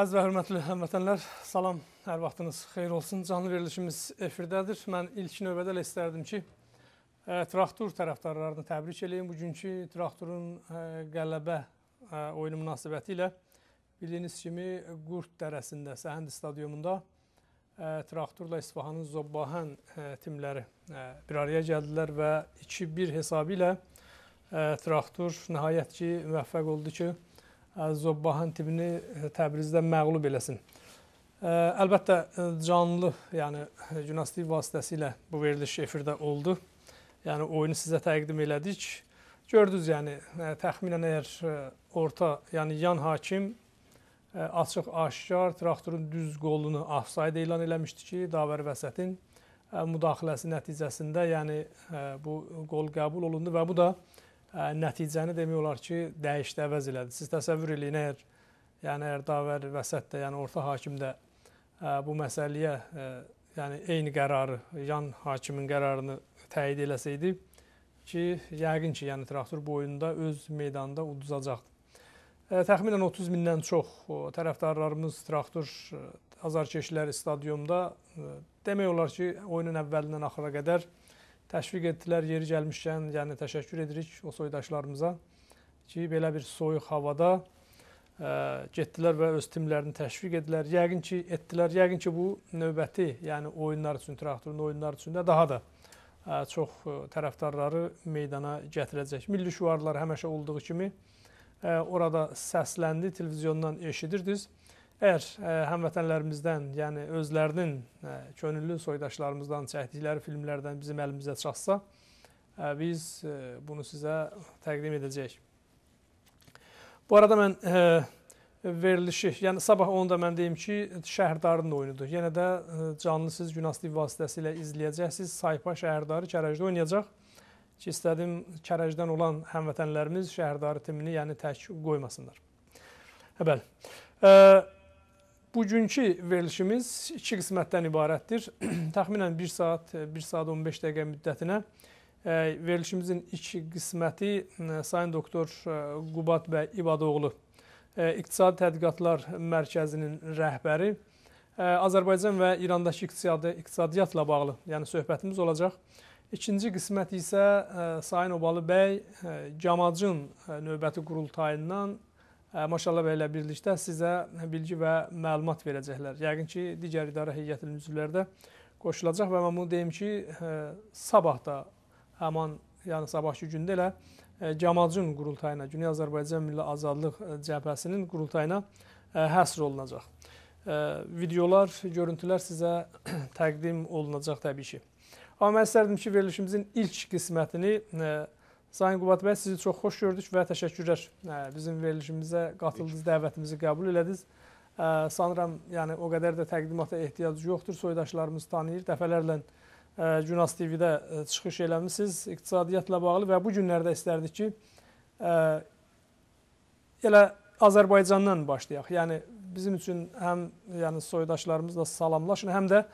Əziz və hörmətli həmvətənlər, salam, hər vaxtınız xeyir olsun. Canlı verilişimiz efirdədir. Mən ilk növbədə elə istərdim ki, ə, traktor tərəfdarlarını təbrik edeyim. Bugünkü traktorun ə, qələbə ə, oyunu münasibəti ilə bildiyiniz kimi Qurd dərəsində, Səhənd stadiumunda ə, traktorla İsfahanın Zobbahən ə, timləri bir araya gəldilər və 2-1 hesabı ilə traktor nəhayət ki, müvəffəq oldu ki, Zobbahan timini Təbrizdə məğlub eləsin. Əlbəttə canlı, yəni jurnalistik vasitəsilə bu veriliş efirdə oldu. Yəni oyunu sizə təqdim elədik. Gördünüz, yəni təxminən əgər orta, yəni yan hakim açıq aşkar traktorun düz qolunu offside elan eləmişdi ki, Davər Vəsətin müdaxiləsi nəticəsində, yəni bu qol qəbul olundu və bu da nəticəni demək olar ki, dəyişdi, əvəz elədi. Siz təsəvvür eləyin, əgər yəni əgər Davər Vəsətdə, yəni orta hakim də bu məsələyə yəni eyni qərarı, yan hakimin qərarını təyid eləsəydi ki, yəqin ki, yəni traktor bu oyunda öz meydanında uduzacaqdı. Təxminən 30 mindən çox tərəfdarlarımız traktor azarkeşləri stadionda demək olar ki, oyunun əvvəlindən axıra qədər təşviq etdilər. Yeri gəlmişkən, yəni təşəkkür edirik o soydaşlarımıza ki, belə bir soyuq havada ə, getdilər və öz timlərini təşviq etdilər. Yəqin ki, etdilər. Yəqin ki, bu növbəti, yəni oyunlar üçün, traktorun oyunları üçün də daha da ə, çox ə, tərəfdarları meydana gətirəcək. Milli şüarlar həmişə olduğu kimi ə, orada səsləndi, televiziyondan eşidirdiniz. Əgər ə, e, həmvətənlərimizdən, yəni özlərinin ə, e, könüllü soydaşlarımızdan çəkdikləri filmlərdən bizim əlimizə çatsa, ə, e, biz ə, bunu sizə təqdim edəcəyik. Bu arada mən ə, verilişi, yəni sabah onu da mən deyim ki, Şəhərdarın oyunudur. Yenə də ə, canlı siz Günastiv vasitəsilə izləyəcəksiniz. Saypa Şəhərdarı Kərəcdə oynayacaq ki, istədim Kərəcdən olan həmvətənlərimiz Şəhərdarı timini yəni tək qoymasınlar. Hə, bəli. Ə, Bugünkü verilişimiz iki qismətdən ibarətdir. Təxminən 1 saat, 1 saat 15 dəqiqə müddətinə e, verilişimizin iki qisməti e, Sayın Doktor e, Qubat bəy İbadoğlu, İqtisadi Tədqiqatlar Mərkəzinin rəhbəri, Azərbaycan və İrandakı iqtisadi, iqtisadiyyatla bağlı yəni söhbətimiz olacaq. İkinci qismət isə Sayın Obalı bəy Camacın növbəti qurultayından Maşallah bəylə birlikdə sizə bilgi və məlumat verəcəklər. Yəqin ki, digər idarə heyətinin üzvləri də qoşulacaq və mən bunu deyim ki, sabah da həman, yəni sabahki gündə elə Camalcın qurultayına, Güney Azərbaycan Milli Azadlıq Cəbhəsinin qurultayına həsr olunacaq. Videolar, görüntülər sizə təqdim olunacaq təbii ki. Amma mən istərdim ki, verilişimizin ilk qismətini Sayın Qubat bəy, sizi çox xoş gördük və təşəkkürlər. Bizim verilişimizə qatıldınız, dəvətimizi qəbul elədiniz. Sanıram, yəni o qədər də təqdimata ehtiyac yoxdur. Soydaşlarımız tanıyır. Dəfələrlə Günas TV-də çıxış eləmisiniz iqtisadiyyatla bağlı və bu günlərdə istərdik ki, elə Azərbaycandan başlayaq. Yəni bizim üçün həm yəni soydaşlarımızla salamlaşın, həm də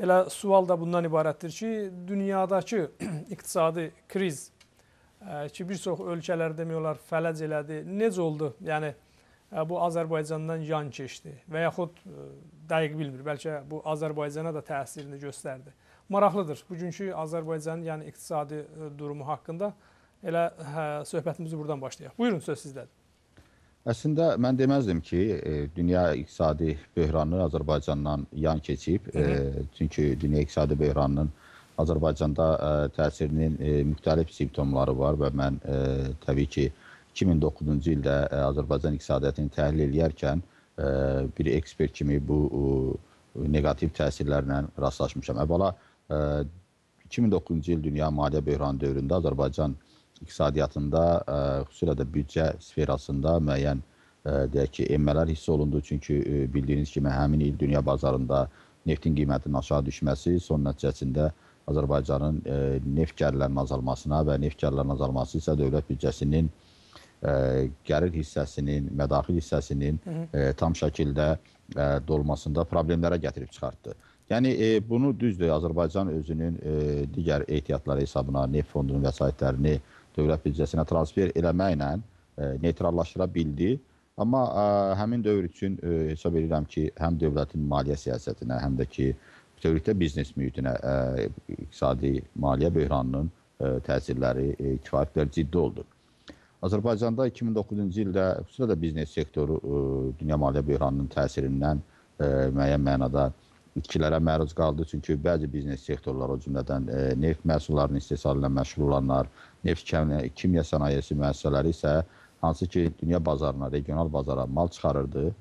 elə sual da bundan ibarətdir ki, dünyadakı iqtisadi kriz ki, bir çox ölkələr demək olar fələc elədi. Necə oldu? Yəni bu Azərbaycandan yan keçdi və yaxud dəqiq bilmir, bəlkə bu Azərbaycana da təsirini göstərdi. Maraqlıdır. Bugünkü Azərbaycanın yəni iqtisadi durumu haqqında elə hə, söhbətimizi buradan başlayaq. Buyurun söz sizdədir. Əslində mən deməzdim ki, e, dünya iqtisadi böhranı Azərbaycandan yan keçib. Hı -hı. E, çünki dünya iqtisadi böhranının Azərbaycanda ə, e, təsirinin ə, e, müxtəlif simptomları var və mən ə, e, təbii ki 2009-cu ildə ə, Azərbaycan iqtisadiyyatını təhlil edərkən ə, bir ekspert kimi bu ə, neqativ təsirlərlə rastlaşmışam. Əvvəla 2009-cu il dünya maliyyə böhranı dövründə Azərbaycan iqtisadiyyatında ə, xüsusilə də büdcə sferasında müəyyən ə, deyək ki, enmələr hiss olundu. Çünki ə, bildiyiniz kimi həmin il dünya bazarında neftin qiymətinin aşağı düşməsi son nəticəsində Azərbaycanın e, neft gəlirlərinin azalmasına və neft gəlirlərinin azalması isə dövlət büdcəsinin e, gəlir hissəsinin, mədaxil hissəsinin e, tam şəkildə e, dolmasında problemlərə gətirib çıxartdı. Yəni e, bunu düzdür, Azərbaycan özünün e, digər ehtiyatları hesabına neft fondunun vəsaitlərini dövlət büdcəsinə transfer eləməklə e, neytrallaşdıra bildi. Amma ə, həmin dövr üçün ə, hesab edirəm ki, həm dövlətin maliyyə siyasətinə, həm də ki, bütövlükdə biznes mühitinə ə, iqtisadi maliyyə böhranının ə, təsirləri ə, kifayət qədər ciddi oldu. Azərbaycanda 2009-cu ildə xüsusilə də biznes sektoru ə, dünya maliyyə böhranının təsirindən ə, müəyyən mənada itkilərə məruz qaldı. Çünki bəzi biznes sektorları, o cümlədən e, neft məhsullarının istehsalı ilə məşğul olanlar, neft kimya sənayesi müəssisələri isə hansı ki, dünya bazarına, regional bazara mal çıxarırdı.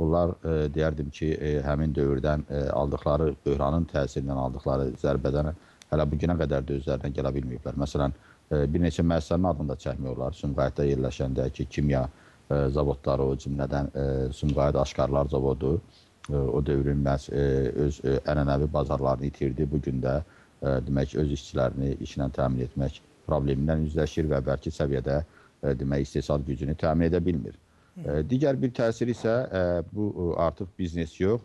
Onlar e, deyərdim ki, e, həmin dövrdən e, aldıqları böhranın təsirindən aldıqları zərbədən hələ bu günə qədər də özlərinə gələ bilməyiblər. Məsələn, bir neçə müəssisənin adını da çəkmək olar. Sumqayıtda yerləşəndəki kimya zavodları, o cümlədən Sumqayıt Aşqarlar zavodu, o dövrün məhz öz ənənəvi bazarlarını itirdi. Bu gün də demək öz işçilərini işlə təmin etmək problemindən üzləşir və bəlkə səviyyədə demək istehsal gücünü təmin edə bilmir. Digər bir təsir isə bu artıq biznes yox,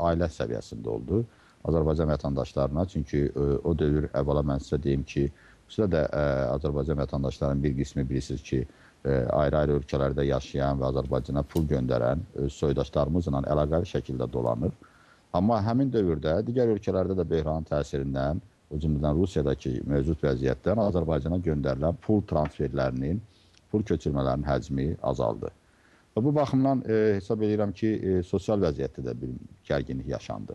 ailə səviyyəsində oldu Azərbaycan vətəndaşlarına. Çünki o dövr əvvəla mən sizə deyim ki, xüsusilə də Azərbaycan vətəndaşlarının bir qismi bilirsiniz ki, ayrı-ayrı ölkələrdə yaşayan və Azərbaycana pul göndərən soydaşlarımızla əlaqəli şəkildə dolanır. Amma həmin dövrdə digər ölkələrdə də böhranın təsirindən, o cümlədən Rusiyadakı mövcud vəziyyətdən Azərbaycana göndərilən pul transferlərinin, pul köçürmələrinin həcmi azaldı. Bu baxımdan e, hesab edirəm ki, e, sosial vəziyyətdə də bir gərginlik yaşandı.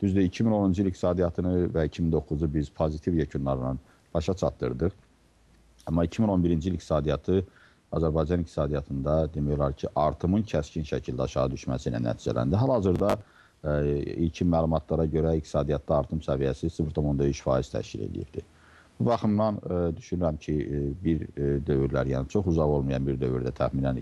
Düzdür, 2010-cu il iqtisadiyyatını və 2009-u biz pozitiv yekunlarla başa çatdırdıq. Amma 2011-ci il iqtisadiyyatı Azərbaycan iqtisadiyyatında demək olar ki, artımın kəskin şəkildə aşağı düşməsi ilə nəticələndi. Hal-hazırda e, ilkin məlumatlara görə iqtisadiyyatda artım səviyyəsi 0,3% təşkil edibdir. Bu baxımdan e, düşünürəm ki, e, bir e, dövrlər, yəni çox uzaq olmayan bir dövrdə təxminən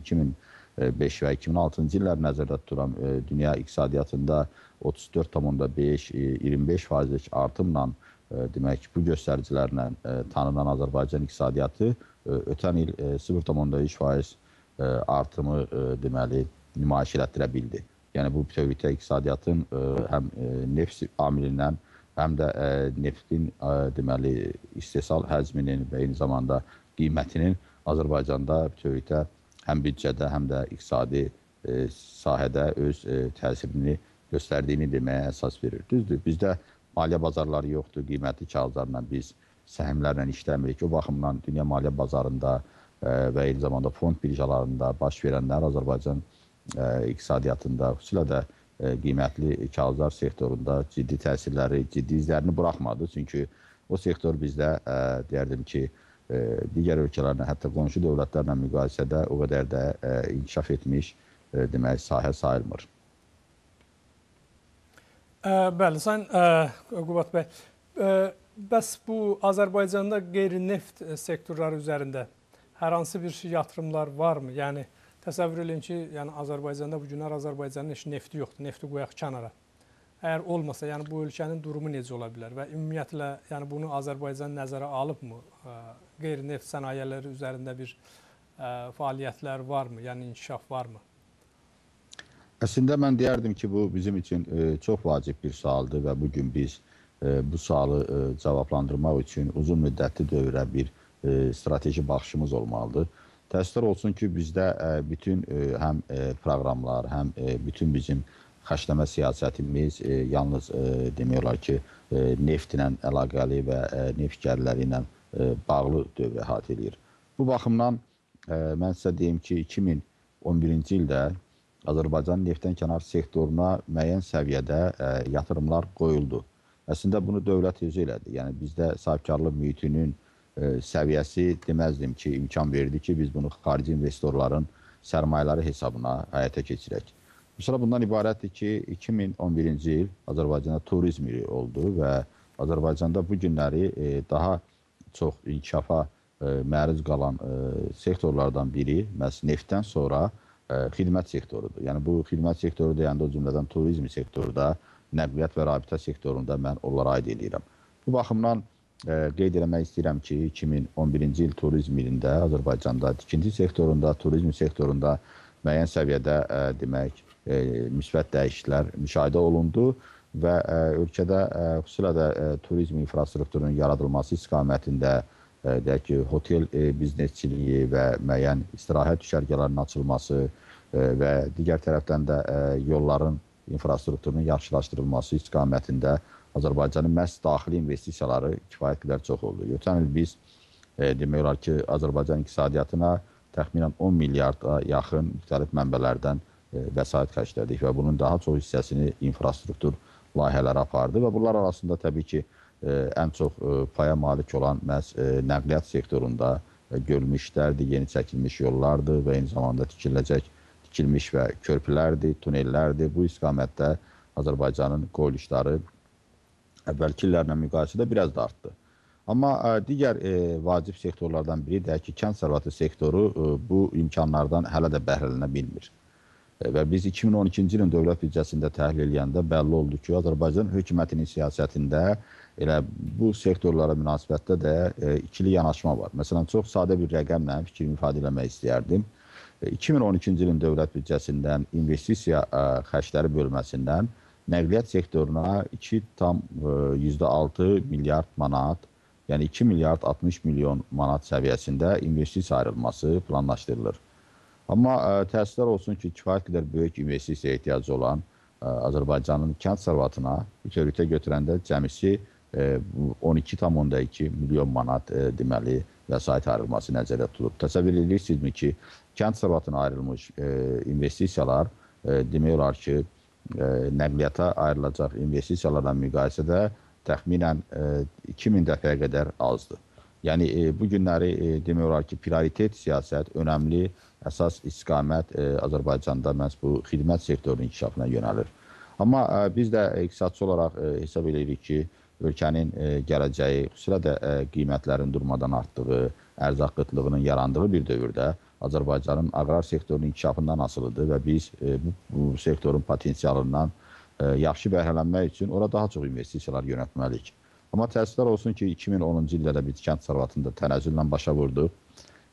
2005 və 2006-cı illər nəzərdə tuturam, e, dünya iqtisadiyyatında 34,5 25 faizlik artımla e, demək bu göstəricilərlə e, tanınan Azərbaycan iqtisadiyyatı ötən il 0,3% artımı deməli nümayiş elətdirə bildi. Yəni bu bütövlükdə iqtisadiyyatın həm neft amilindən, həm də neftin deməli istehsal həcminin və eyni zamanda qiymətinin Azərbaycanda bütövlükdə həm büdcədə, həm də iqtisadi sahədə öz təsirini göstərdiyini deməyə əsas verir. Düzdür, bizdə maliyyə bazarları yoxdur, qiymətli kağızlarla biz səhmlərlə işləmirik. O baxımdan dünya maliyyə bazarında e, və eyni zamanda fond birjalarında baş verənlər Azərbaycan e, iqtisadiyyatında, xüsusilə də e, qiymətli kağızlar sektorunda ciddi təsirləri, ciddi izlərini buraxmadı. Çünki o sektor bizdə deyərdim ki, digər ölkələrlə, hətta qonşu dövlətlərlə müqayisədə o qədər də inkişaf etmiş demək sahə sayılmır. Bəli, sən Qubat bəy, Bəs bu Azərbaycanda qeyri-neft e, sektorları üzərində hər hansı bir yatırımlar varmı? Yəni təsəvvür edin ki, yəni Azərbaycanda bu günlər Azərbaycanın heç nefti yoxdur. Nefti qoyaq kənara. Əgər olmasa, yəni bu ölkənin durumu necə ola bilər və ümumiyyətlə yəni bunu Azərbaycan nəzərə alıbmı? Qeyri-neft sənayeləri üzərində bir fəaliyyətlər varmı? Yəni inkişaf varmı? Əslində mən deyərdim ki, bu bizim üçün çox vacib bir sualdır və bu gün biz bu sualı cavablandırmaq üçün uzun müddətli dövrə bir strateji baxışımız olmalıdır. Təəssüflər olsun ki, bizdə bütün həm proqramlar, həm bütün bizim xərcləmə siyasətimiz yalnız demək olar ki, neftlə əlaqəli və neft gəlirləri ilə bağlı dövr əhatə edir. Bu baxımdan mən sizə deyim ki, 2011-ci ildə Azərbaycan neftdən kənar sektoruna müəyyən səviyyədə yatırımlar qoyuldu. Əslində bunu dövlət özü elədi. Yəni bizdə sahibkarlıq mühitinin e, səviyyəsi deməzdim ki, imkan verdi ki, biz bunu xarici investorların sərmayələri hesabına həyata keçirək. Məsələ bundan ibarətdir ki, 2011-ci il Azərbaycanda turizm ili oldu və Azərbaycanda bu günləri e, daha çox inkişafa e, məruz qalan e, sektorlardan biri məhz neftdən sonra xidmət sektorudur. Yəni bu xidmət sektoru deyəndə o cümlədən turizm sektoru da nəqliyyat və rabitə sektorunda mən onlara aid edirəm. Bu baxımdan qeyd eləmək istəyirəm ki, 2011-ci il turizm ilində Azərbaycanda tikinti sektorunda, turizm sektorunda müəyyən səviyyədə demək müsbət dəyişikliklər müşahidə olundu və ə, ölkədə ə, xüsusilə də turizm infrastrukturunun yaradılması istiqamətində deyək ki, hotel e, biznesçiliyi və müəyyən istirahət düşərgələrinin açılması, və digər tərəfdən də yolların infrastrukturunun yaxşılaşdırılması istiqamətində Azərbaycanın məhz daxili investisiyaları kifayət qədər çox oldu. Ötən il biz demək olar ki, Azərbaycan iqtisadiyyatına təxminən 10 milyarda yaxın müxtəlif mənbələrdən vəsait xərclədik və bunun daha çox hissəsini infrastruktur layihələri apardı və bunlar arasında təbii ki, ən çox paya malik olan məhz nəqliyyat sektorunda görülmüş işlərdir, yeni çəkilmiş yollardır və eyni zamanda tikiləcək tikilmiş və körpülərdir, tunellərdir. Bu istiqamətdə Azərbaycanın qoyuluşları əvvəlki illərlə müqayisədə biraz da artdı. Amma digər e, vacib sektorlardan biri də ki, kənd sərvəti sektoru e, bu imkanlardan hələ də bəhrələnə bilmir. E, və biz 2012-ci ilin dövlət büdcəsində təhlil edəndə bəlli oldu ki, Azərbaycan hökumətinin siyasətində elə bu sektorlara münasibətdə də e, ikili yanaşma var. Məsələn, çox sadə bir rəqəmlə fikrimi ifadə etmək istəyərdim. 2012-ci ilin dövlət büdcəsindən investisiya e, xərcləri bölməsindən nəqliyyat sektoruna 2,6 milyard manat yəni 2 milyard 60 milyon manat səviyyəsində investisiya ayrılması planlaşdırılır. Amma ə, e, təəssüflər olsun ki, kifayət qədər böyük investisiyaya ehtiyacı olan ə, e, Azərbaycanın kənd sərvatına bütövlükdə götürəndə cəmisi 12,2 milyon manat ə, e, deməli vəsait ayrılması nəzərdə tutulub. Təsəvvür edirsinizmi ki, kənd sərvatına ayrılmış ə, investisiyalar ə, demək olar ki, ə, nəqliyyata ayrılacaq investisiyalarla müqayisədə təxminən 2000 e, dəfəyə qədər azdır. Yəni e, bu günləri e, demək olar ki, prioritet siyasət, önəmli əsas istiqamət Azərbaycanda məhz bu xidmət sektorunun inkişafına yönəlir. Amma biz də iqtisadçı olaraq hesab edirik ki, ölkənin gələcəyi, xüsusilə də qiymətlərin durmadan artdığı, ərzaq qıtlığının yarandığı bir dövrdə Azərbaycanın aqrar sektorunun inkişafından asılıdır və biz bu, bu sektorun potensialından yaxşı bəhrələnmək üçün ora daha çox investisiyalar yönəltməliyik. Amma təəssüflər olsun ki, 2010-cu ildə də biz kənd sərvətində tənəzzüllə başa vurduq.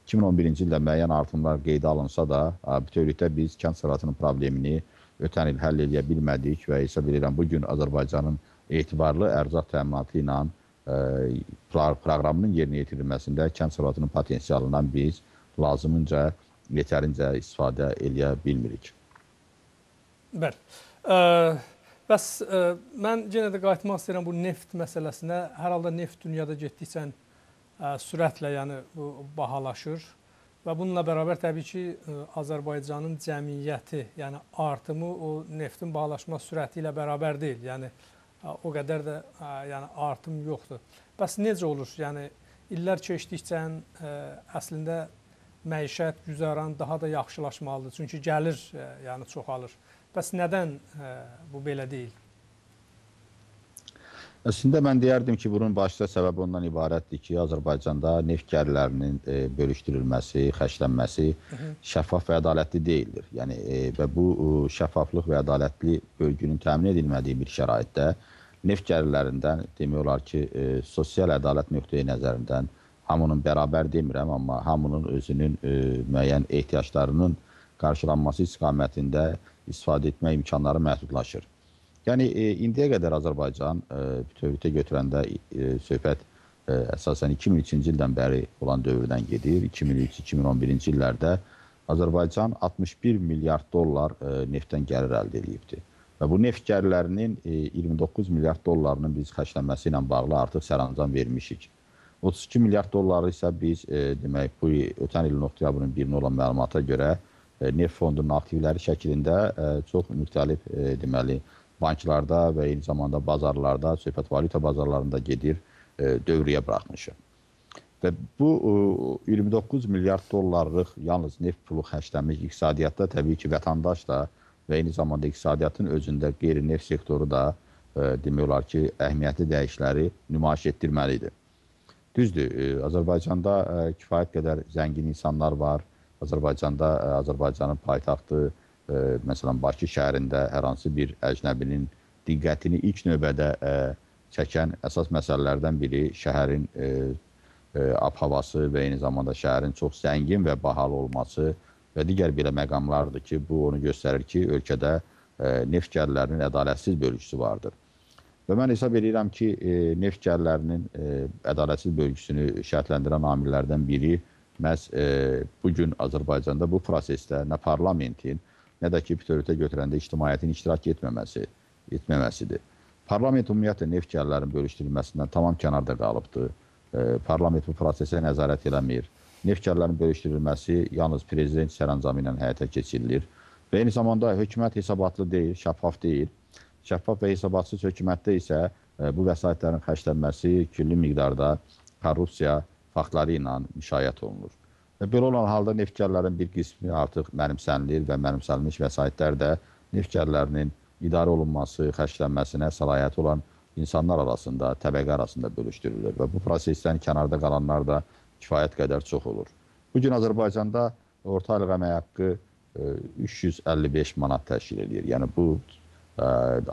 2011-ci ildə müəyyən artımlar qeydə alınsa da, bütövlükdə biz kənd sərvətinin problemini ötən il həll edə bilmədik və hesab edirəm bu gün Azərbaycanın etibarlı ərzaq təminatı ilə proqramının yerinə yetirilməsində kənd sərvətinin potensialından biz lazımınca yetərincə istifadə edə bilmirik. Bəli. Bəs ə, mən yenə də qayıtmaq istəyirəm bu neft məsələsinə. Hər halda neft dünyada getdikcə sürətlə, yəni bahalaşır və bununla bərabər təbii ki, Azərbaycanın cəmiyyəti, yəni artımı o neftin bahalaşma sürəti ilə bərabər deyil. Yəni o qədər də yəni artım yoxdur. Bəs necə olur? Yəni illər keçdikcə əslində məişət, güzəran daha da yaxşılaşmalıdır. Çünki gəlir yəni çoxalır. Bəs nədən bu belə deyil? Əslində mən deyərdim ki, bunun başlıca səbəbi ondan ibarətdir ki, Azərbaycanda neft gəlirlərinin e, bölüşdürülməsi, xərclənməsi şəffaf və ədalətli deyildir. Yəni e, və bu e, şəffaflıq və ədalətli bölgünün təmin edilmədiyi bir şəraitdə neft gəlirlərindən demək olar ki, e, sosial ədalət nöqteyi nəzərindən hamının bərabər demirəm, amma hamının özünün e, müəyyən ehtiyaclarının qarşılanması istiqamətində istifadə etmək imkanları məhdudlaşır. Yəni e, indiyə qədər Azərbaycan e, bütövlükdə götürəndə e, söhbət e, əsasən 2003-cü ildən bəri olan dövrdən gedir. 2003-2011-ci illərdə Azərbaycan 61 milyard dollar e, neftdən gəlir əldə edibdir. Və bu neft gəlirlərinin e, 29 milyard dollarının biz xərclənməsi ilə bağlı artıq sərəncam vermişik. 32 milyard dolları isə biz e, demək bu ötən ilin oktyabrın 1-nə olan məlumata görə E, neft fondunun aktivləri şəklində e, çox müxtəlif e, deməli banklarda və eyni zamanda bazarlarda, söhbət valyuta bazarlarında gedir, dövrəyə buraxmışıq. Və bu 29 milyard dollarlıq yalnız neft pulu xərclənmiş iqtisadiyyatda təbii ki, vətəndaş da və eyni zamanda iqtisadiyyatın özündə qeyri-neft sektoru da demək olar ki, əhəmiyyətli dəyişikləri nümayiş etdirməlidir. Düzdür, Azərbaycanda kifayət qədər zəngin insanlar var, Azərbaycanda e, Azərbaycanın paytaxtı e, məsələn Bakı şəhərində hər hansı bir əcnəbinin diqqətini ilk növbədə e, çəkən əsas məsələlərdən biri şəhərin ə, ə, ab-havası və eyni zamanda şəhərin çox zəngin və bahalı olması və digər belə məqamlardır ki, bu onu göstərir ki, ölkədə neft gəlirlərinin ədalətsiz bölgüsü vardır. Və mən hesab edirəm ki, e, neft gəlirlərinin e, ədalətsiz bölgüsünü şərtləndirən amillərdən biri məhz e, bu gün Azərbaycanda bu prosesdə nə parlamentin, nə də ki, bütövlükdə götürəndə ictimaiyyətin iştirak etməməsi, etməməsidir. Parlament ümumiyyətlə neft gəlirlərinin bölüşdürülməsindən tamam kənarda qalıbdır. E, parlament bu prosesə nəzarət eləmir. Neft gəlirlərinin bölüşdürülməsi yalnız prezident sərəncamı ilə həyata keçirilir. Və eyni zamanda hökumət hesabatlı deyil, şəffaf deyil. Şəffaf və hesabatsız hökumətdə isə e, bu vəsaitlərin xərclənməsi külli miqdarda korrupsiya faktları ilə müşayiət olunur. Və belə olan halda neftkarların bir qismi artıq mənimsənilir və mənimsənilmiş vəsaitlər də neftkarlarının idarə olunması, xərclənməsinə səlahiyyəti olan insanlar arasında, təbəqə arasında bölüşdürülür və bu prosesdən kənarda qalanlar da kifayət qədər çox olur. Bu gün Azərbaycanda orta aylıq əmək haqqı 355 e, manat təşkil edir. Yəni bu e,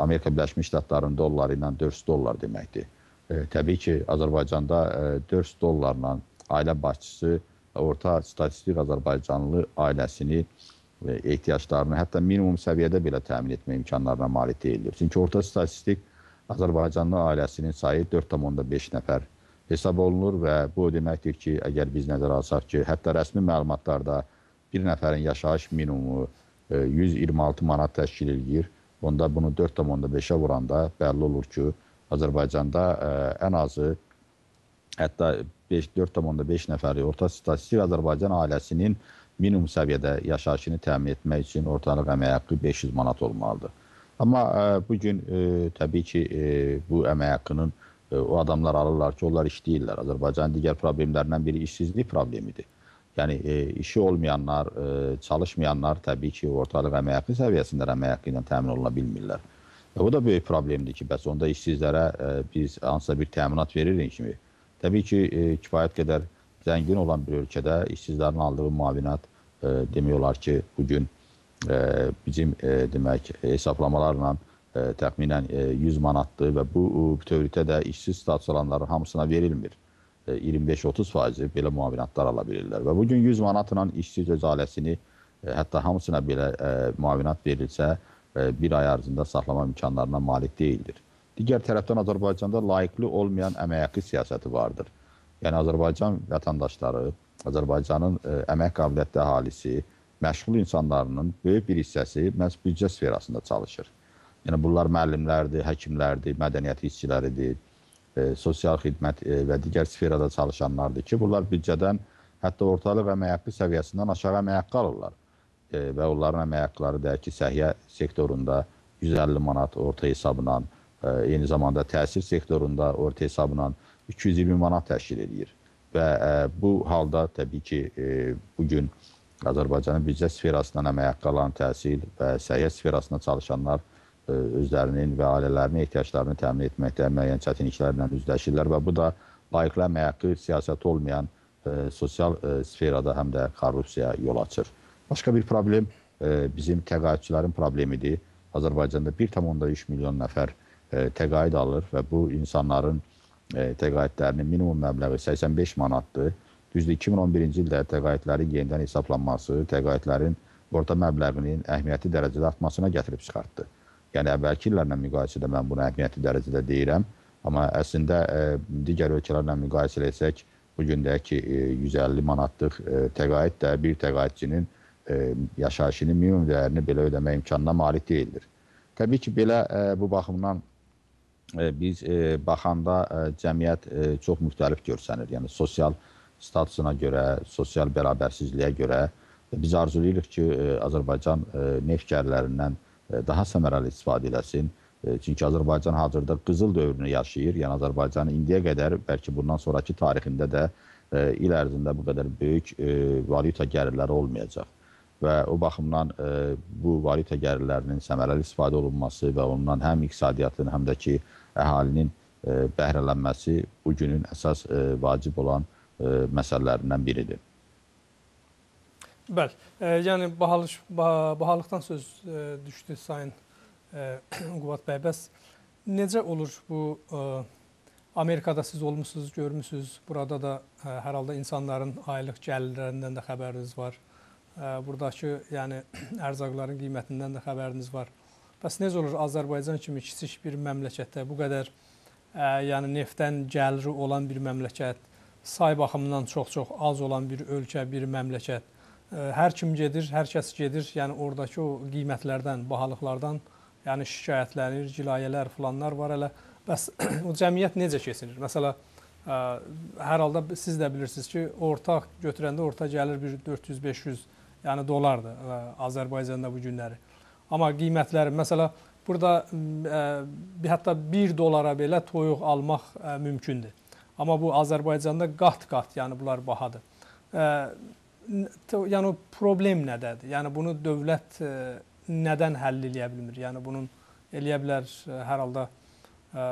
Amerika Birləşmiş Ştatlarının dolları ilə 400 dollar deməkdir. E, təbii ki, Azərbaycanda 400 dollarla ailə başçısı orta statistik Azərbaycanlı ailəsini ehtiyaclarını hətta minimum səviyyədə belə təmin etmə imkanlarına malik deyildir. Çünki orta statistik Azərbaycanlı ailəsinin sayı 4,5 nəfər hesab olunur və bu o deməkdir ki, əgər biz nəzərə alsaq ki, hətta rəsmi məlumatlarda bir nəfərin yaşayış minimumu 126 manat təşkil edir. Onda bunu 4,5-ə vuranda bəlli olur ki, Azərbaycanda ə, e, ən azı hətta 4,5 nəfəri orta statistik Azərbaycan ailəsinin minimum səviyyədə yaşayışını təmin etmək üçün ortalıq əmək haqqı 500 manat olmalıdır. Amma e, bu gün e, təbii ki, ə, bu əmək haqqının o adamlar alırlar ki, onlar işləyirlər. Azərbaycanın digər problemlərindən biri işsizlik problemidir. Yəni işi olmayanlar, çalışmayanlar təbii ki, ortalıq əmək haqqı səviyyəsində əmək haqqı ilə təmin oluna bilmirlər. Bu da böyük problemdir ki, bəs onda işsizlərə e, biz hansısa bir təminat veririk kimi. Təbii ki, e, kifayət qədər zəngin olan bir ölkədə işsizlərin aldığı müavinət e, demək olar ki, bugün ə, bizim ə, demək hesablamalarla ə, təxminən ə, 100 manatdır və bu bütövlükdə də işsiz status alanların hamısına verilmir. 25-30 faizi belə müavinətlər ala bilirlər və bugün 100 manatla işsiz öz ailəsini hətta hamısına belə ə, müavinət verilsə, bir ay ərzində saxlama imkanlarına malik deyildir. Digər tərəfdən Azərbaycanda layiqli olmayan əmək haqqı siyasəti vardır. Yəni Azərbaycan vətəndaşları, Azərbaycanın ə, əmək qabiliyyətli əhalisi, məşğul insanlarının böyük bir hissəsi məhz büdcə sferasında çalışır. Yəni bunlar müəllimlərdir, həkimlərdir, mədəniyyət işçiləridir, e, sosial xidmət e, və digər sferada çalışanlardır ki, bunlar büdcədən hətta ortalıq əmək haqqı səviyyəsindən aşağı əmək haqqı alırlar e, və onların əmək haqqları da ki, səhiyyə sektorunda 150 manat orta hesabla, e, eyni zamanda təhsil sektorunda orta hesabla 220 manat təşkil edir. Və e, bu halda təbii ki, e, bu gün Azərbaycanın büdcə sferasından əmək haqqı alan təhsil və səhiyyə sferasında çalışanlar e, özlərinin və ailələrinin ehtiyaclarını təmin etməkdə müəyyən çətinliklərlə üzləşirlər və bu da layiqli əmək haqqı siyasəti olmayan e, sosial e, sferada həm də korrupsiyaya yol açır. Başqa bir problem e, bizim təqaüdçülərin problemidir. Azərbaycanda 1,3 milyon nəfər e, təqaüd alır və bu insanların e, təqaüdlərinin minimum məbləği 85 manatdır. Düzdür, 2011-ci ildə təqaüdlərin yenidən hesablanması, təqaüdlərin orta məbləğinin əhəmiyyətli dərəcədə artmasına gətirib çıxartdı. Yəni əvvəlki illərlə müqayisədə mən bunu əhəmiyyətli dərəcədə deyirəm, amma əslində digər ölkələrlə müqayisə etsək, bu gün də ki 150 manatlıq təqaüd də bir təqaüdçinin e, yaşayışının minimum dəyərini belə ödəmə imkanına malik deyildir. Təbii ki, belə e, bu baxımdan e, biz e, baxanda e, cəmiyyət e, çox müxtəlif görsənir. Yəni sosial statusuna görə, sosial bərabərsizliyə görə biz arzulayırıq ki, e, Azərbaycan e, neft gəlirlərindən e, daha səmərəli istifadə eləsin. E, çünki Azərbaycan hazırda qızıl dövrünü yaşayır. Yəni Azərbaycanın indiyə qədər, bəlkə bundan sonraki tarixində də e, il ərzində bu qədər böyük e, valyuta gəlirləri olmayacaq və o baxımdan e, bu valyuta gəlirlərinin səmərəli istifadə olunması və ondan həm iqtisadiyyatın, həm də ki, əhalinin e, bəhrələnməsi bu günün əsas e, vacib olan e, məsələlərindən biridir. Bəli, yəni bahalıq bahalıqdan söz düşdü sayın Quvat bəy. Bəs necə olur bu Amerikada siz olmusunuz, görmüsünüz. Burada da hər halda insanların aylıq gəlirlərindən də xəbəriniz var buradakı yəni ərzaqların qiymətindən də xəbəriniz var. Bəs necə olur Azərbaycan kimi kiçik bir məmləkətdə bu qədər ə, yəni neftdən gəliri olan bir məmləkət say baxımından çox-çox az olan bir ölkə, bir məmləkət. Hər kim gedir, hər kəs gedir, yəni oradakı o qiymətlərdən, bahalıqlardan, yəni şikayətlənir, cilayələr filanlar var elə. Bəs o cəmiyyət necə keçinir? Məsələn, hər halda siz də bilirsiniz ki, orta götürəndə orta gəlir bir 400-500 yəni dollardır Azərbaycanda bu günləri. Amma qiymətləri məsələn burada ə, hətta 1 dolara belə toyuq almaq ə, mümkündür. Amma bu Azərbaycanda qat-qat, yəni bunlar bahadır. Ə, yəni problem nədədir? Yəni bunu dövlət ə, nədən həll edə bilmir? Yəni bunun eləyə bilər ə, hər halda ə,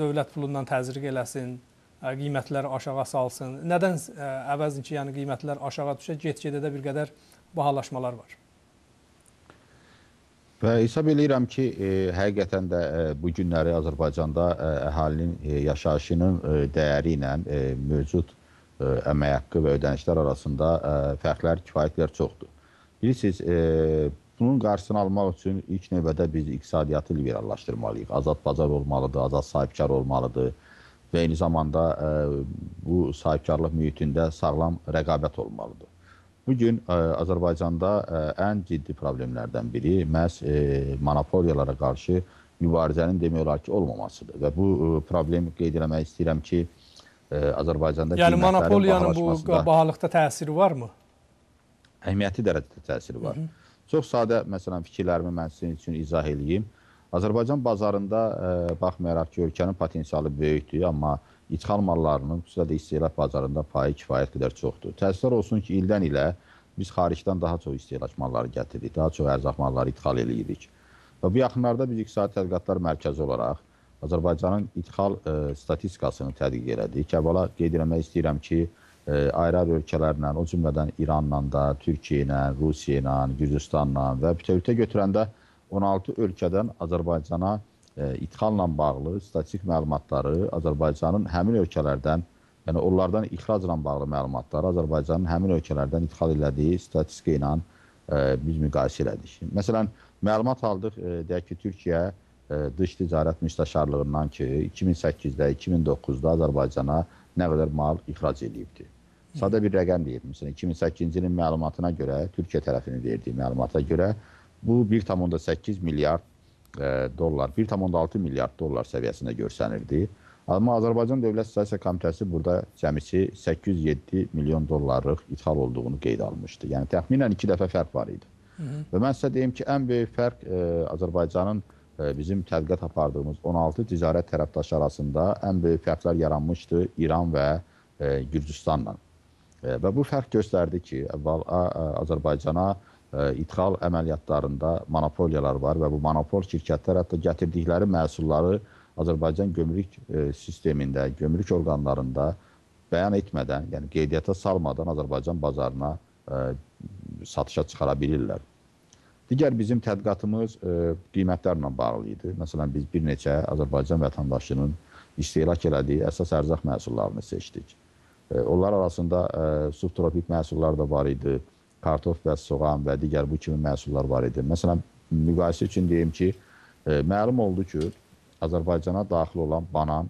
dövlət pulundan təzriq eləsin, ə, qiymətləri aşağı salsın. Nədən ə, əvəzin ki, yəni qiymətlər aşağı düşə, get-gedə də bir qədər bahalaşmalar var. Və hesab eləyirəm ki, e, həqiqətən də e, bu günləri Azərbaycanda e, əhalinin e, yaşayışının e, dəyəri ilə e, mövcud e, əmək haqqı və ödənişlər arasında e, fərqlər kifayət qədər çoxdur. Bilirsiniz, e, bunun qarşısını almaq üçün ilk növbədə biz iqtisadiyyatı liberallaşdırmalıyıq. Azad bazar olmalıdır, azad sahibkar olmalıdır və eyni zamanda e, bu sahibkarlıq mühitində sağlam rəqabət olmalıdır. Bu gün ə, e, Azərbaycanda ə, e, ən ciddi problemlərdən biri məhz ə, e, monopoliyalara qarşı mübarizənin demək olar ki, olmamasıdır. Və bu ə, problemi qeyd etmək istəyirəm ki, ə, Azərbaycanda yəni monopoliyanın bu bahalıqda təsiri varmı? Əhəmiyyətli dərəcədə təsiri var. Hı -hı. Çox sadə məsələn fikirlərimi mən sizin üçün izah eləyim. Azərbaycan bazarında ə, baxmayaraq ki, ölkənin potensialı böyükdür, amma ithal mallarının, xüsusilə də istehlak bazarında payı kifayət qədər çoxdur. Təəssüflər olsun ki, ildən ilə biz xaricdən daha çox istehlak malları gətiririk, daha çox ərzaq malları ithal eləyirik. Və bu yaxınlarda biz İqtisadi Tədqiqatlar Mərkəzi olaraq Azərbaycanın ithal ə, e, statistikasını tədqiq elədik. Əvvəla qeyd etmək istəyirəm ki, e, ayrı-ayrı ölkələrlə, o cümlədən İranla da, Türkiyə ilə, Rusiya ilə, Gürcüstanla və bütövlükdə götürəndə 16 ölkədən Azərbaycana ithalla bağlı statistik məlumatları Azərbaycanın həmin ölkələrdən, yəni onlardan ixracla bağlı məlumatları Azərbaycanın həmin ölkələrdən ixal elədiyi statistika ilə biz müqayisə elədik. Məsələn, məlumat aldıq, deyək ki, Türkiyə dış ticarət müstəşarlığından ki, 2008-də, 2009-da Azərbaycana nə qədər mal ixrac edibdir. Sadə bir rəqəm deyim. Məsələn, 2008-ci ilin məlumatına görə, Türkiyə tərəfinin verdiyi məlumata görə bu 1,8 milyard dollar, 1,6 milyard dollar səviyyəsində görsənirdi. Amma Azərbaycan Dövlət Statistika Komitəsi burada cəmisi 807 milyon dollarlıq ithal olduğunu qeyd almışdı. Yəni təxminən 2 dəfə fərq var idi. Hı -hı. Və mən sizə deyim ki, ən böyük fərq e, Azərbaycanın e, bizim tədqiqat apardığımız 16 ticarət tərəfdaşı arasında ən böyük fərqlər yaranmışdı İran və e, Gürcüstanla. E, və bu fərq göstərdi ki, əvvəl Azərbaycana idxal əməliyyatlarında monopoliyalar var və bu monopol şirkətlər hətta gətirdikləri məhsulları Azərbaycan gömrük sistemində, gömrük orqanlarında bəyan etmədən, yəni qeydiyyata salmadan Azərbaycan bazarına satışa çıxara bilirlər. Digər bizim tədqiqatımız qiymətlərlə bağlı idi. Məsələn, biz bir neçə Azərbaycan vətəndaşının istehlak elədiyi əsas ərzaq məhsullarını seçdik. Onlar arasında subtropik məhsullar da var idi kartof və soğan və digər bu kimi məhsullar var idi. Məsələn, müqayisə üçün deyim ki, e, məlum oldu ki, Azərbaycana daxil olan banan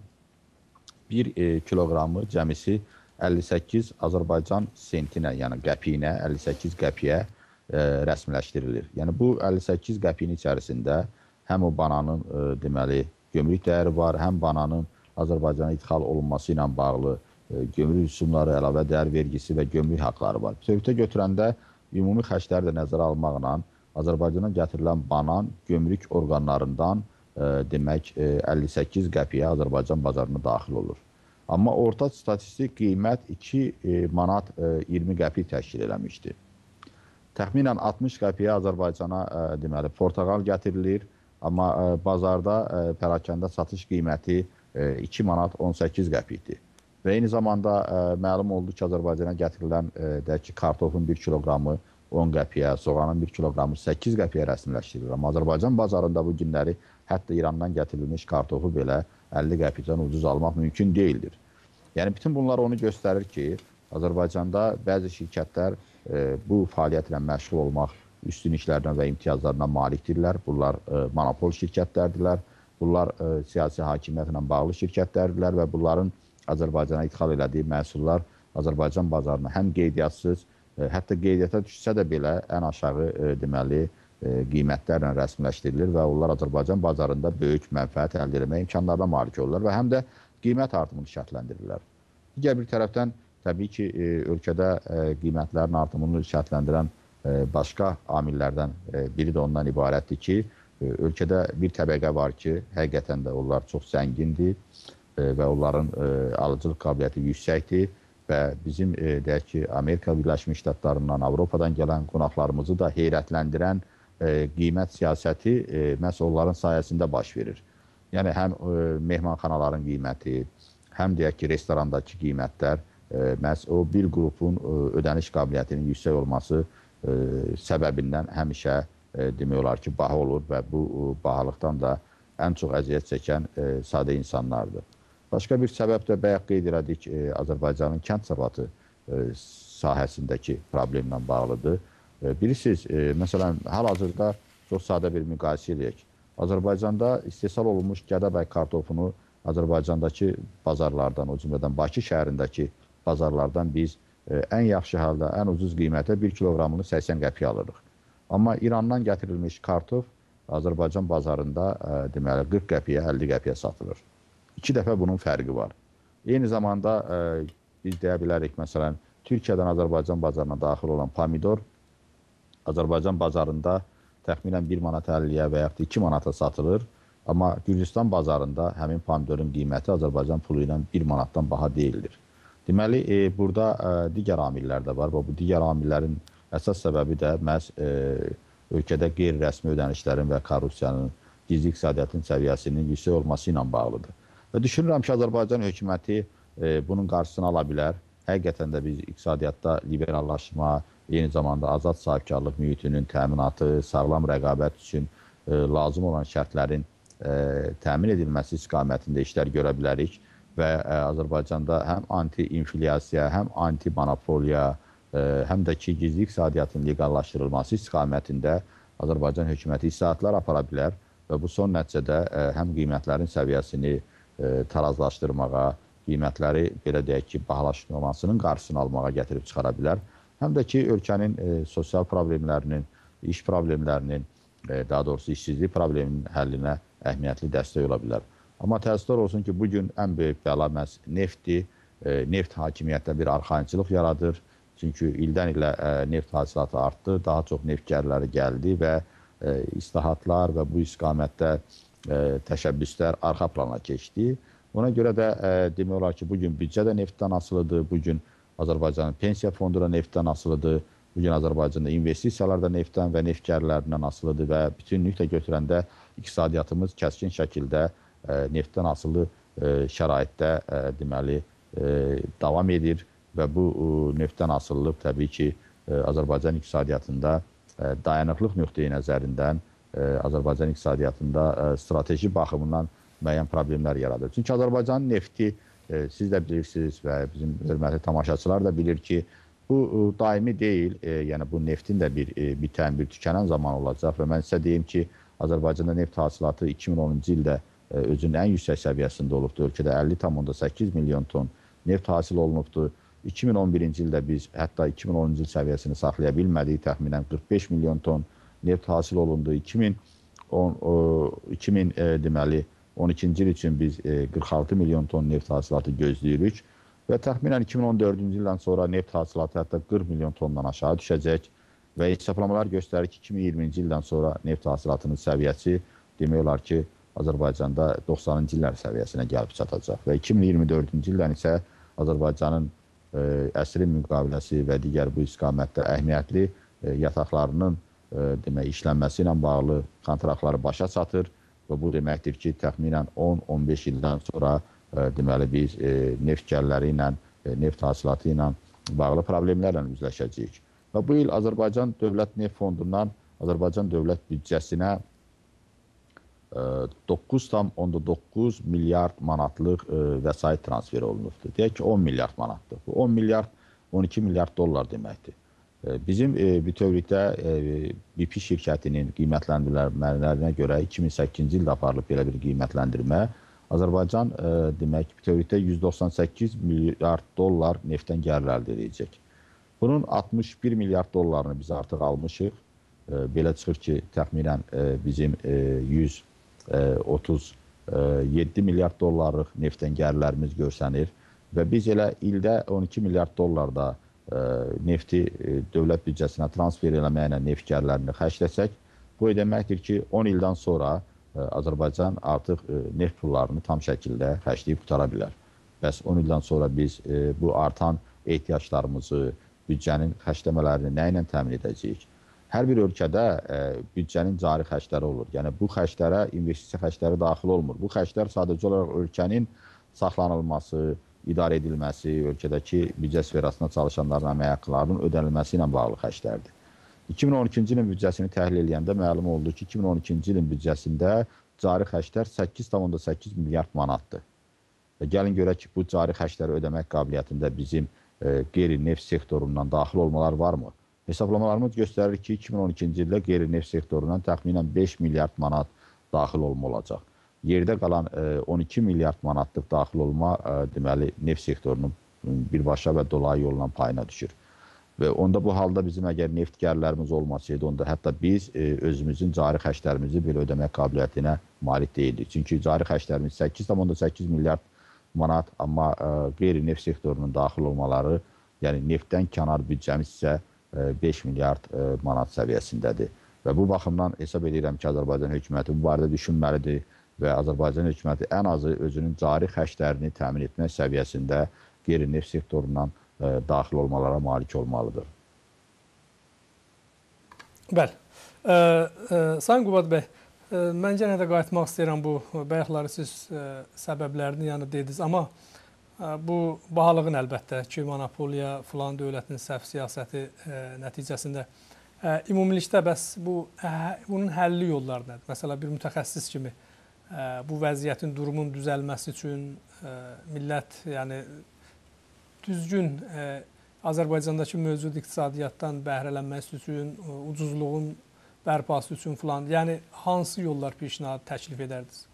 1 e, kiloqramı cəmisi 58 Azərbaycan sentinə, yəni qəpiyinə, 58 qəpiyə e, rəsmiləşdirilir. Yəni bu 58 qəpiyin içərisində həm o bananın e, deməli gömrük dəyəri var, həm bananın Azərbaycana idxal olunması ilə bağlı gömrük rüsumları, əlavə dəyər vergisi və gömrük haqları var. Bütövlükdə götürəndə ümumi xərcləri də nəzərə almaqla Azərbaycana gətirilən banan gömrük orqanlarından e, demək e, 58 qəpiyə Azərbaycan bazarına daxil olur. Amma orta statistik qiymət 2 e, manat e, 20 qəpik təşkil eləmişdi. Təxminən 60 qəpiyə Azərbaycana e, deməli portağal gətirilir, amma e, bazarda e, pərakəndə satış qiyməti e, 2 manat 18 qəpikdir. Və eyni zamanda ə, e, məlum oldu ki, Azərbaycana gətirilən ə, e, deyək ki, kartofun 1 kiloqramı 10 qəpiyə, soğanın 1 kiloqramı 8 qəpiyə rəsmiləşdirilir. Amma Azərbaycan bazarında bu günləri hətta İrandan gətirilmiş kartofu belə 50 qəpikdən ucuz almaq mümkün deyildir. Yəni bütün bunlar onu göstərir ki, Azərbaycanda bəzi şirkətlər e, bu fəaliyyətlə məşğul olmaq üstünlüklərinə və imtiyazlarına malikdirlər. Bunlar e, monopol şirkətlərdilər. Bunlar e, siyasi hakimiyyətlə bağlı şirkətlərdirlər və bunların Azərbaycana ixal elədiyi məhsullar Azərbaycan bazarına həm qeydiyatsız, e, hətta qeydiyyata düşsə də belə ən aşağı e, deməli e, qiymətlərlə rəsmiləşdirilir və onlar Azərbaycan bazarında böyük mənfəət əldə etmə imkanlarına malik olurlar və həm də qiymət artımını şərtləndirirlər. Digər bir tərəfdən təbii ki, ölkədə qiymətlərin artımını şərtləndirən başqa amillərdən biri də ondan ibarətdir ki, ölkədə bir təbəqə var ki, həqiqətən də onlar çox zəngindir və onların alıcılıq qabiliyyəti yüksəkdir və bizim deyək ki, Amerika Birləşmiş Ştatlarından, Avropadan gələn qonaqlarımızı da heyrətləndirən qiymət siyasəti məhz onların sayəsində baş verir. Yəni həm mehmanxanaların qiyməti, həm deyək ki, restorandakı qiymətlər məhz o bir qrupun ödəniş qabiliyyətinin yüksək olması səbəbindən həmişə demək olar ki, baha olur və bu bahalıqdan da ən çox əziyyət çəkən sadə insanlardır. Başqa bir səbəb də bayaq qeyd elədik, Azərbaycanın kənd səbatı sahəsindəki problemlə bağlıdır. Bilirsiniz, məsələn, hal-hazırda çox sadə bir müqayisə eləyək. Azərbaycanda istehsal olunmuş Gədəbəy kartofunu Azərbaycandakı bazarlardan, o cümlədən Bakı şəhərindəki bazarlardan biz ən yaxşı halda, ən ucuz qiymətə 1 kiloqramını 80 qəpiyə alırıq. Amma İrandan gətirilmiş kartof Azərbaycan bazarında deməli 40 qəpiyə, 50 qəpiyə satılır. İki dəfə bunun fərqi var. Eyni zamanda biz deyə bilərik, məsələn, Türkiyədən Azərbaycan bazarına daxil olan pomidor Azərbaycan bazarında təxminən 1 manat 50-yə və yaxud da 2 manata satılır. Amma Gürcistan bazarında həmin pomidorun qiyməti Azərbaycan pulu ilə 1 manatdan baha deyildir. Deməli, e, burada e, digər amillər də var və bu digər amillərin əsas səbəbi də məhz e, ölkədə qeyri-rəsmi ödənişlərin və korrupsiyanın, gizli iqtisadiyyatın səviyyəsinin yüksək olması ilə bağlıdır. Və düşünürəm ki, Azərbaycan hökuməti e, bunun qarşısını ala bilər. Həqiqətən də biz iqtisadiyyatda liberallaşma, eyni zamanda azad sahibkarlıq mühitinin təminatı, sağlam rəqabət üçün e, lazım olan şərtlərin e, təmin edilməsi istiqamətində işlər görə bilərik və e, Azərbaycanda həm anti-inflyasiya, həm anti-monopoliya, e, həm də ki, gizli iqtisadiyyatın leqallaşdırılması istiqamətində Azərbaycan hökuməti islahatlar apara bilər və bu son nəticədə e, həm qiymətlərin səviyyəsini ə, tarazlaşdırmağa, qiymətləri belə deyək ki, bahalaşdırılmasının qarşısını almağa gətirib çıxara bilər. Həm də ki, ölkənin ə, sosial problemlərinin, iş problemlərinin, ə, daha doğrusu işsizlik probleminin həllinə əhəmiyyətli dəstək ola bilər. Amma təəssüflər olsun ki, bugün ən böyük bəla məhz neftdir. E, neft hakimiyyətdə bir arxayınçılıq yaradır. Çünki ildən ilə e, neft hasilatı artdı, daha çox neft gəlirləri gəldi və e, islahatlar və bu istiqamətdə təşəbbüslər arxa plana keçdi. Ona görə də demək olar ki, bugün büdcə də neftdən asılıdır, bugün Azərbaycanın pensiya fondu da neftdən asılıdır, bugün Azərbaycanda investisiyalar da neftdən və neft gəlirlərindən asılıdır və bütünlüklə götürəndə iqtisadiyyatımız kəskin şəkildə neftdən asılı şəraitdə deməli davam edir və bu neftdən asılılıq təbii ki, Azərbaycan iqtisadiyyatında dayanıqlıq nöqteyi nəzərindən Azərbaycan iqtisadiyyatında strateji baxımından müəyyən problemlər yaradır. Çünki Azərbaycanın nefti siz də bilirsiniz və bizim hörmətli tamaşaçılar da bilir ki, bu daimi deyil. Yəni bu neftin də bir bitən, bir tükənən zaman olacaq və mən sizə deyim ki, Azərbaycanda neft hasilatı 2010-cu ildə özünün ən yüksək səviyyəsində olubdur. Ölkədə 50,8 milyon ton neft hasil olunubdur. 2011-ci ildə biz hətta 2010-cu il səviyyəsini saxlaya bilmədik. Təxminən 45 milyon ton neft hasil olundu. 2010 2000 e, deməli 12-ci il üçün biz e, 46 milyon ton neft hasilatı gözləyirik və təxminən 2014-cü ildən sonra neft hasilatı hətta 40 milyon tondan aşağı düşəcək və hesablamalar göstərir ki, 2020-ci ildən sonra neft hasilatının səviyyəsi demək olar ki, Azərbaycanda 90-cı illər səviyyəsinə gəlib çatacaq və 2024-cü ildən isə Azərbaycanın ə, e, əsrin müqaviləsi və digər bu istiqamətdə əhəmiyyətli ə, e, yataqlarının ə, demək işlənməsi ilə bağlı kontraktları başa çatır və bu deməkdir ki, təxminən 10-15 ildən sonra ə, deməli biz ə, neft gəlirləri ilə, neft hasilatı ilə bağlı problemlərlə üzləşəcəyik. Və bu il Azərbaycan Dövlət Neft Fondundan Azərbaycan dövlət büdcəsinə 9,9 milyard manatlıq e, vəsait transfer olunubdur. Deyək ki, 10 milyard manatdır. Bu 10 milyard 12 milyard dollar deməkdir. E, bizim e, bütövlükdə BP şirkətinin qiymətləndirmələrinə görə 2008-ci ildə aparılıb belə bir qiymətləndirmə Azərbaycan ə, demək bütövlükdə 198 milyard dollar neftdən gəlir əldə edəcək. Bunun 61 milyard dollarını biz artıq almışıq. Belə çıxır ki, təxminən bizim ə, 137 milyard dollarlıq neftdən gəlirlərimiz görsənir və biz elə ildə 12 milyard dollar da ə, nefti ə, dövlət büdcəsinə transfer eləməklə neft gəlirlərini xərcləsək, bu deməkdir ki, 10 ildən sonra ə, Azərbaycan artıq ə, neft pullarını tam şəkildə xərcləyib qutara bilər. Bəs 10 ildən sonra biz bu artan ehtiyaclarımızı, büdcənin xərcləmələrini nə ilə təmin edəcəyik? Hər bir ölkədə büdcənin cari xərcləri olur. Yəni bu xərclərə investisiya xərcləri daxil olmur. Bu xərclər sadəcə olaraq ölkənin saxlanılması, idarə edilməsi, ölkədəki büdcə sferasında çalışanların əmək haqqlarının ödənilməsi ilə bağlı xərclərdir. 2012-ci ilin büdcəsini təhlil edəndə məlum oldu ki, 2012-ci ilin büdcəsində cari xərclər 8,8 milyard manatdır. Və gəlin görək ki, bu cari xərcləri ödəmək qabiliyyətində bizim e, qeyri-neft sektorundan daxil olmalar varmı? Hesablamalarımız göstərir ki, 2012-ci ildə qeyri-neft sektorundan təxminən 5 milyard manat daxil olma olacaq. Yerdə qalan 12 e, milyard manatlıq daxil olma e, deməli neft sektorunun birbaşa və dolayı yolla payına düşür. Və onda bu halda bizim əgər neft gəlirlərimiz olmasaydı, onda hətta biz e, özümüzün cari xərclərimizi belə ödəmək qabiliyyətinə malik deyildik. Çünki cari xərclərimiz 8,8 milyard manat, amma qeyri-neft sektorunun daxil olmaları, yəni neftdən kənar büdcəmiz isə 5 milyard manat səviyyəsindədir. Və bu baxımdan hesab edirəm ki, Azərbaycan hökuməti bu barədə düşünməlidir və Azərbaycan hökuməti ən azı özünün cari xərclərini təmin etmək səviyyəsində qeyri-neft sektorundan daxil olmalara malik olmalıdır. Bəli. Ə, ə, Sayın Qubad bəy, ə, mən yenə də qayıtmaq istəyirəm bu bayaqları siz ə, səbəblərini yəni dediniz, amma Bu bahalığın əlbəttə ki, monopoliya filan dövlətin səhv siyasəti nəticəsində ümumilikdə bəs bu ə, bunun həlli yolları nədir? Məsələn, bir mütəxəssis kimi bu vəziyyətin, durumun düzəlməsi üçün ə, millət, yəni düzgün ə, Azərbaycandakı mövcud iqtisadiyyatdan bəhrələnməsi üçün, ucuzluğun bərpası üçün filan, yəni hansı yollar pişnahat təklif edərdiniz?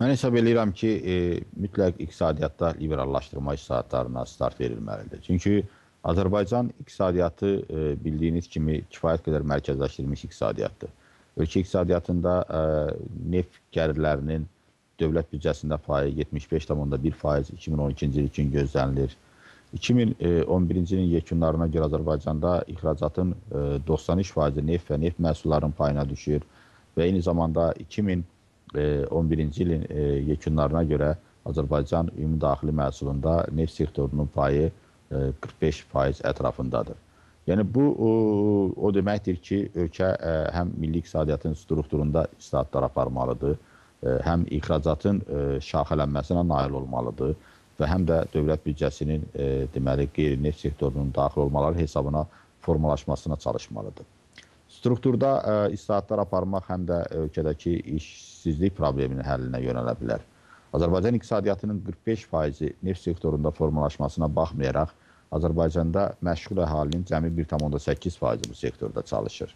Mən hesab edirəm ki, e, mütləq iqtisadiyyatda liberallaşdırma islahatlarına start verilməlidir. Çünki Azərbaycan iqtisadiyyatı e, bildiyiniz kimi kifayət qədər mərkəzləşdirilmiş iqtisadiyyatdır. Ölkə iqtisadiyyatında e, neft gəlirlərinin dövlət büdcəsində payı 75,1% 2012-ci il üçün gözlənilir. 2011-ci ilin yekunlarına görə Azərbaycanda ixracatın 93% neft və neft məhsullarının payına düşür və eyni zamanda 2000 11-ci ilin e, yekunlarına görə Azərbaycan ümumi daxili məhsulunda neft sektorunun payı 45% e, ətrafındadır. Yəni bu o, deməkdir ki, ölkə e, həm milli iqtisadiyyatın strukturunda islahatlar aparmalıdır, ə, həm ixracatın ə, şaxələnməsinə nail olmalıdır və həm də dövlət büdcəsinin deməli qeyri-neft sektorunun daxil olmaları hesabına formalaşmasına çalışmalıdır. Strukturda islahatlar aparmaq həm də ölkədəki işsizlik probleminin həllinə yönələ bilər. Azərbaycan iqtisadiyyatının 45%-i neft sektorunda formalaşmasına baxmayaraq, Azərbaycanda məşğul əhalinin cəmi 1,8%-i bu sektorda çalışır.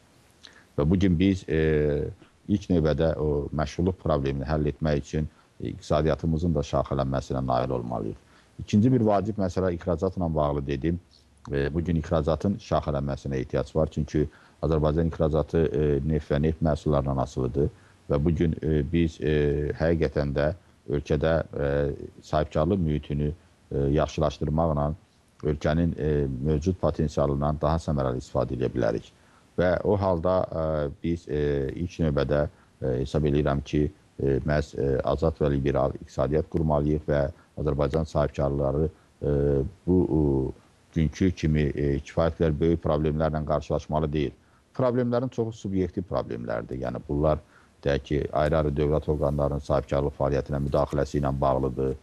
Və bu gün biz e, ilk növbədə o məşğulluq problemini həll etmək üçün iqtisadiyyatımızın da şaxələnməsinə nail olmalıyıq. İkinci bir vacib məsələ ixracatla bağlı dedim. E, bu gün ixracatın şaxələnməsinə ehtiyac var. Çünki Azərbaycan ixracatı e, neft və neft məhsullarından asılıdır və bu gün e, biz e, həqiqətən də ölkədə sahibkarlıq mühitini yaxşılaşdırmaqla ölkənin mövcud potensialından daha səmərəli istifadə edə bilərik. Və o halda biz ilk növbədə hesab edirəm ki, məhz azad və liberal iqtisadiyyat qurmalıyıq və Azərbaycan sahibkarları bu günkü kimi kifayət qədər böyük problemlərlə qarşılaşmalı deyil problemlərin çoxu subyektiv problemlərdir. Yəni bunlar deyək ki, ayrı-ayrı dövlət orqanlarının sahibkarlıq fəaliyyətinə müdaxiləsi ilə bağlıdır.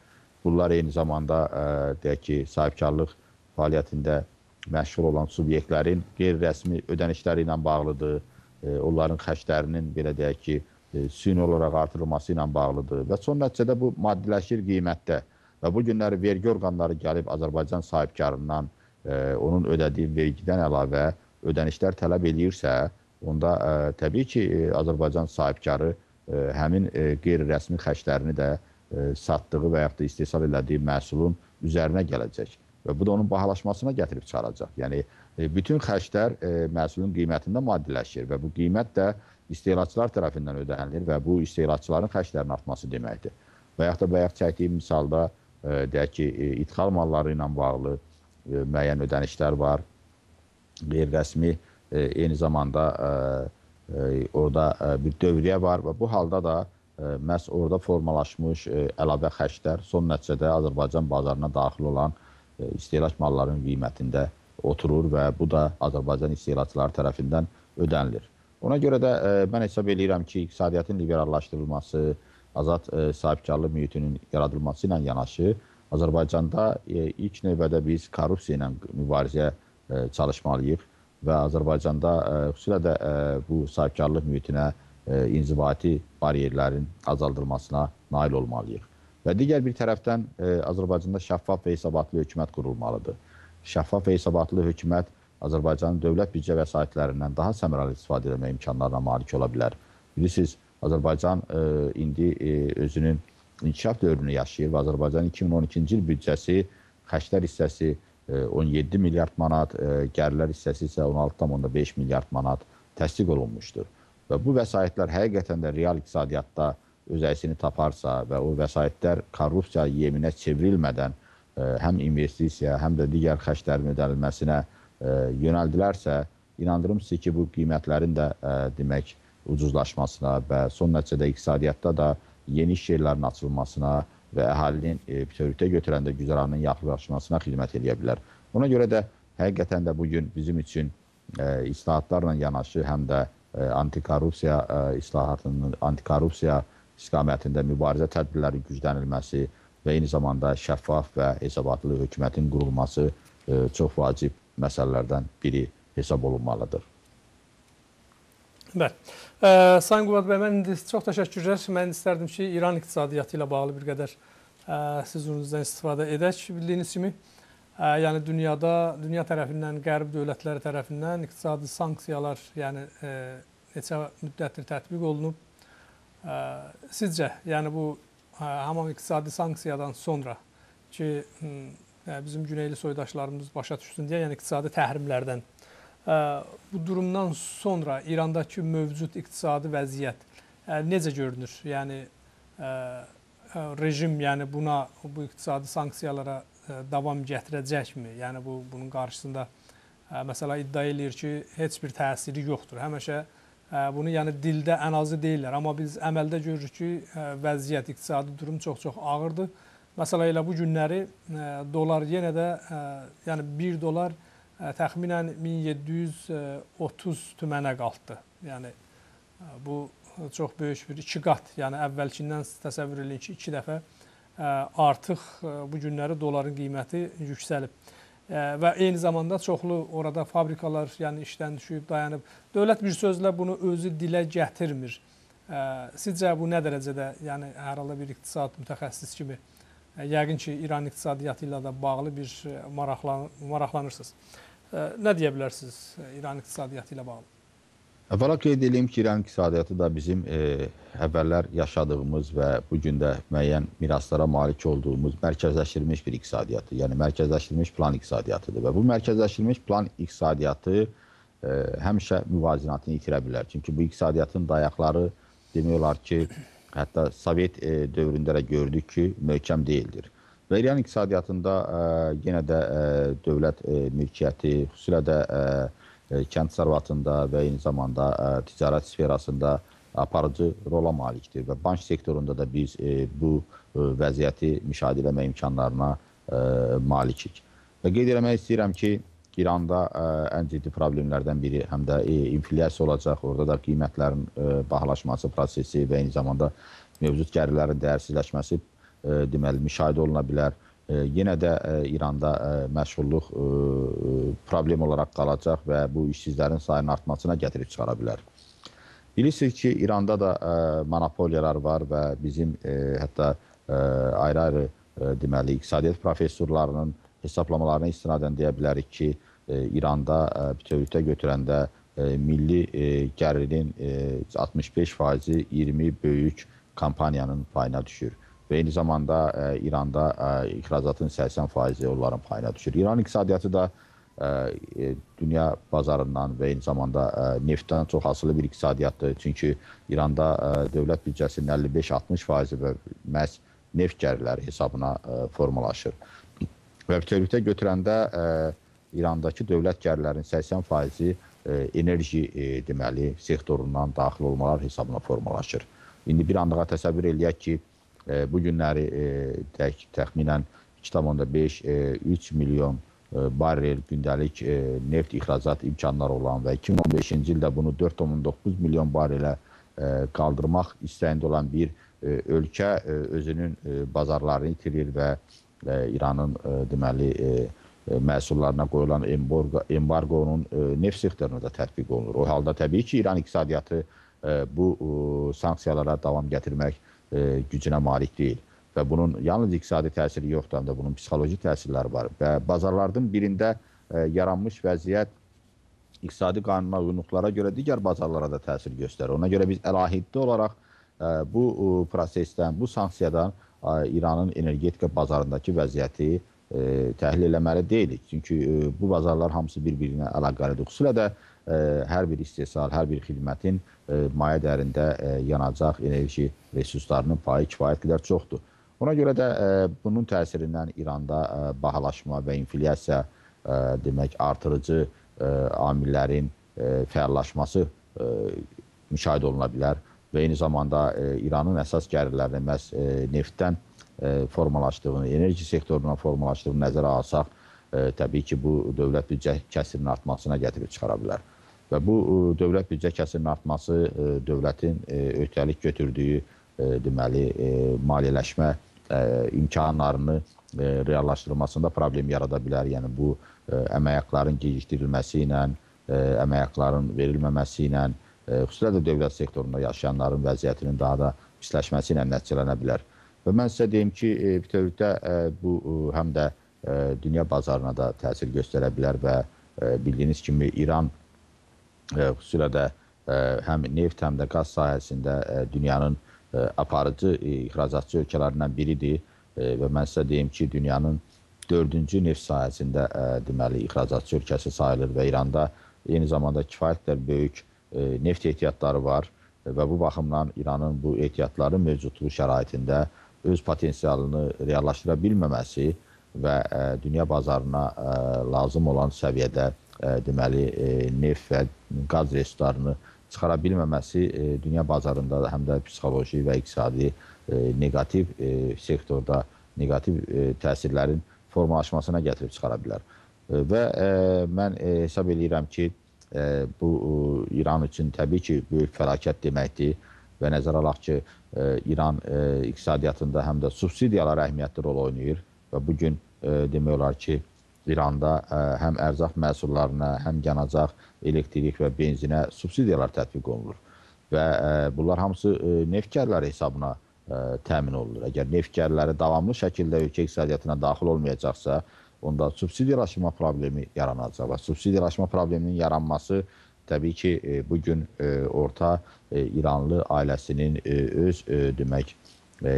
Bunlar eyni zamanda ə, e, deyək ki, sahibkarlıq fəaliyyətində məşğul olan subyektlərin qeyri-rəsmi ödənişləri ilə bağlıdır. E, onların xərclərinin belə deyək ki, e, süni olaraq artırılması ilə bağlıdır. Və son nəticədə bu maddiləşir qiymətdə. Və bu günləri vergi orqanları gəlib Azərbaycan sahibkarından e, onun ödədiyi vergidən əlavə ödənişlər tələb eləyirsə, onda təbii ki, Azərbaycan sahibkarı həmin qeyri-rəsmi xərclərini də satdığı və yaxud da istehsal elədiyi məhsulun üzərinə gələcək və bu da onun bahalaşmasına gətirib çıxaracaq. Yəni e, bütün xərclər e, məhsulun qiymətində maddələşir və bu qiymət də istehlakçılar tərəfindən ödənilir və bu istehlakçıların xərclərinin artması deməkdir. Və yaxud da bayaq çəkdiyim misalda e, deyək ki, idxal malları ilə bağlı müəyyən ödənişlər var. Qeyri-rəsmi eyni zamanda orada bir dövriyyə var və bu halda da məhz orada formalaşmış əlavə xərclər son nəticədə Azərbaycan bazarına daxil olan istehlak mallarının qiymətində oturur və bu da Azərbaycan istehlakçıları tərəfindən ödənilir. Ona görə də e, mən hesab edirəm ki, iqtisadiyyatın liberallaşdırılması, azad e, sahibkarlıq mühitinin yaradılması ilə yanaşı Azərbaycanda e, ilk növbədə biz korrupsiya ilə mübarizəyə e, çalışmalıyıq və Azərbaycanda e, xüsusilə də e, bu sahibkarlıq mühitinə e, inzibati bariyerlərin azaldılmasına nail olmalıyıq. Və digər bir tərəfdən e, Azərbaycanda şəffaf və hesabatlı hökumət qurulmalıdır. Şəffaf və hesabatlı hökumət Azərbaycanın dövlət büdcə vəsaitlərindən daha səmərəli istifadə etmə imkanlarına malik ola bilər. Bilirsiniz, Azərbaycan e, indi e, özünün inkişaf dövrünü yaşayır və Azərbaycanın 2012-ci il büdcəsi xərclər hissəsi 17 e, milyard manat, e, gəlirlər hissəsi isə 16,5 milyard manat təsdiq olunmuşdur. Və bu vəsaitlər həqiqətən də real iqtisadiyyatda öz əksini taparsa və o vəsaitlər korrupsiya yeminə çevrilmədən e, həm investisiya, həm də digər xərclərin ödənilməsinə yönəldilərsə, inandırım sizi ki, bu qiymətlərin də demək ucuzlaşmasına və son nəticədə iqtisadiyyatda da yeni iş yerlərinin açılmasına və əhalinin e, bütövlükdə götürəndə güzəranının yaxınlaşmasına xidmət edə bilər. Ona görə də həqiqətən də bu gün bizim üçün e, islahatlarla yanaşı həm də e, antikorrupsiya e, islahatının antikorrupsiya istiqamətində mübarizə tədbirləri güclənilməsi və eyni zamanda şəffaf və hesabatlı hökumətin qurulması e, çox vacib məsələlərdən biri hesab olunmalıdır. Bəli. Ə, Sayın Qubad bəy, mən indi çox təşəkkürlər. Mən istərdim ki, İran iqtisadiyyatı ilə bağlı bir qədər ə, siz özünüzdən istifadə edək. Bildiyiniz kimi, yəni dünyada, dünya tərəfindən, qərb dövlətləri tərəfindən iqtisadi sanksiyalar, yəni neçə müddətdir tətbiq olunub. Sizcə, yəni bu ə, hamam iqtisadi sanksiyadan sonra ki, ə, bizim güneyli soydaşlarımız başa düşsün deyə, yəni iqtisadi təhrimlərdən bu durumdan sonra İrandakı mövcud iqtisadi vəziyyət necə görünür? Yəni rejim yəni buna bu iqtisadi sanksiyalara davam gətirəcəkmi? Yəni bu bunun qarşısında məsələ iddia eləyir ki, heç bir təsiri yoxdur. Həmişə bunu yəni dildə ən azı deyirlər, amma biz əməldə görürük ki, vəziyyət, iqtisadi durum çox-çox ağırdır. Məsələ elə bu günləri dolar yenə də yəni 1 dolar təxminən 1730 tümənə qalxdı. Yəni bu çox böyük bir iki qat, yəni əvvəlkindən təsəvvür edin ki, iki dəfə artıq bu günləri doların qiyməti yüksəlib. Və eyni zamanda çoxlu orada fabrikalar yəni işdən düşüb, dayanıb. Dövlət bir sözlə bunu özü dilə gətirmir. Sizcə bu nə dərəcədə, yəni hər halda bir iqtisad mütəxəssis kimi yəqin ki, İran iqtisadiyyatı ilə də bağlı bir maraqlan maraqlanırsınız. Nə deyə bilərsiniz İran iqtisadiyyatı ilə bağlı? Əvvəla qeyd edeyim ki, İran iqtisadiyyatı da bizim e, əvvəllər yaşadığımız və bu gün də müəyyən miraslara malik olduğumuz mərkəzləşdirilmiş bir iqtisadiyyatdır. Yəni mərkəzləşdirilmiş plan iqtisadiyyatıdır və bu mərkəzləşdirilmiş plan iqtisadiyyatı e, həmişə müvazinatını itirə bilər. Çünki bu iqtisadiyyatın dayaqları demək olar ki, hətta Sovet e, dövründə də gördük ki, möhkəm deyildir. Və İran iqtisadiyyatında e, yenə də e, dövlət e, mülkiyyəti, xüsusilə də ə, kənd sərvatında və eyni zamanda ə, ticarət sferasında aparıcı rola malikdir və bank sektorunda da biz ə, bu vəziyyəti müşahidə etmə imkanlarına malikik. Və qeyd etmək istəyirəm ki, İranda ən ciddi problemlərdən biri həm də inflyasiya olacaq. Orada da qiymətlərin bahalaşması prosesi və eyni zamanda mövcud gəlirlərin dəyərsizləşməsi deməli müşahidə oluna bilər. Yenə də İranda məşğulluq problem olaraq qalacaq və bu işsizlərin sayının artmasına gətirib çıxara bilər. Bilirsiniz ki, İranda da monopoliyalar var və bizim hətta ayrı-ayrı deməli iqtisadiyyat professorlarının hesablamalarına istinadən deyə bilərik ki, İranda bütövlükdə götürəndə e, milli e, gəlirinin e, 65 faizi 20 böyük kompaniyanın payına düşür. Və eyni zamanda e, İranda e, ixracatın 80 faizi onların payına düşür. İran iqtisadiyyatı da e, dünya bazarından və eyni zamanda e, neftdən çox asılı bir iqtisadiyyatdır. Çünki İranda e, dövlət büdcəsinin 55-60 faizi və məhz neft gəlirləri hesabına e, formalaşır. Və bütövlükdə götürəndə e, İrandakı dövlət gəlirlərinin 80 faizi e, enerji e, deməli sektorundan daxil olmalar hesabına formalaşır. İndi bir anlığa təsəvvür eləyək ki, bu günləri e, tək, təxminən 2,5-3 milyon e, barrel gündəlik e, neft ixracat imkanları olan və 2015-ci ildə bunu 4,9 milyon barelə e, qaldırmaq istəyində olan bir e, ölkə e, özünün e, bazarlarını itirir və e, İranın e, deməli e, məhsullarına qoyulan embargo, embargonun neft sektoruna da tətbiq olunur. O halda təbii ki, İran iqtisadiyyatı bu sanksiyalara davam gətirmək gücünə malik deyil. Və bunun yalnız iqtisadi təsiri yoxdur, həm də bunun psixoloji təsirləri var. Və bazarlardan birində yaranmış vəziyyət iqtisadi qanuna uyğunluqlara görə digər bazarlara da təsir göstərir. Ona görə biz əlahiddə olaraq bu prosesdən, bu sanksiyadan İranın energetika bazarındakı vəziyyəti e, təhlil eləməli deyilik. Çünki e, bu bazarlar hamısı bir-birinə əlaqəlidir. Xüsusilə də e, hər bir istehsal, hər bir xidmətin e, maya dərində e, yanacaq enerji resurslarının payı kifayət qədər çoxdur. Ona görə də e, bunun təsirindən İranda e, bahalaşma və inflyasiya e, demək artırıcı e, amillərin e, fəallaşması e, müşahidə oluna bilər və eyni zamanda e, İranın əsas gəlirlərini məhz e, neftdən E, formalaşdığını, enerji sektorundan formalaşdığını nəzərə alsaq, e, təbii ki, bu dövlət büdcə kəsirinin artmasına gətirib çıxara bilər. Və bu e, dövlət büdcə kəsirinin artması dövlətin öhdəlik götürdüyü deməli maliyyələşmə imkanlarını reallaşdırılmasında problem yarada bilər. Yəni bu əmək gecikdirilməsi ilə, əmək verilməməsi ilə, xüsusilə də dövlət sektorunda yaşayanların vəziyyətinin daha da pisləşməsi ilə nəticələnə bilər. Və mən sizə deyim ki, e, bütövlükdə e, bu e, həm də dünya bazarına da təsir göstərə bilər və bildiyiniz kimi İran xüsusilə də həm neft, həm də qaz sahəsində dünyanın aparıcı ixracatçı ölkələrindən biridir. Və mən sizə deyim ki, dünyanın dördüncü neft sahəsində deməli ixracatçı ölkəsi sayılır və İranda eyni zamanda kifayət qədər böyük neft ehtiyatları var və bu baxımdan İranın bu ehtiyatları mövcudluğu şəraitində öz potensialını reallaşdıra bilməməsi və e, dünya bazarına e, lazım olan səviyyədə e, deməli neft və qaz resurslarını çıxara bilməməsi ə, dünya bazarında həm də psixoloji və iqtisadi ə, neqativ ə, sektorda neqativ ə, təsirlərin formalaşmasına gətirib çıxara bilər. Və mən hesab eləyirəm ki, bu İran üçün təbii ki, böyük fəlakət deməkdir və nəzərə alaq ki, e, İran e, iqtisadiyyatında həm də subsidiyalar əhəmiyyətli rol oynayır və bu gün e, demək olar ki, İranda həm ərzaq məhsullarına, həm yanacaq, elektrik və benzinə subsidiyalar tətbiq olunur. Və bunlar hamısı neft gəlirləri hesabına təmin olunur. Əgər neft gəlirləri davamlı şəkildə ölkə iqtisadiyyatına daxil olmayacaqsa, onda subsidiyalaşma problemi yaranacaq və subsidiyalaşma probleminin yaranması təbii ki, e, bu gün e, orta e, İranlı ailəsinin öz demək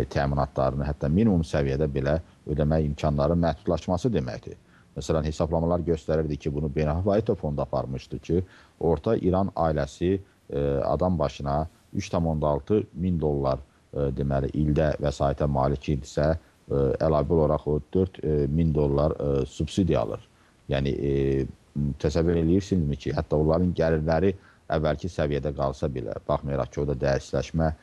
təminatlarını hətta minimum səviyyədə belə ödəmək imkanları məhdudlaşması deməkdir. Məsələn, hesablamalar göstərirdi ki, bunu Beynəlxalq Valyuta Fondu aparmışdı ki, orta İran ailəsi adam başına 3,6 min dollar deməli ildə vəsaitə malik idisə, əlavə olaraq o 4 min dollar subsidiya alır. Yəni təsəvvür eləyirsinizmi ki, hətta onların gəlirləri əvvəlki səviyyədə qalsa belə, baxmayaraq ki, o da dəyərsizləşmə e,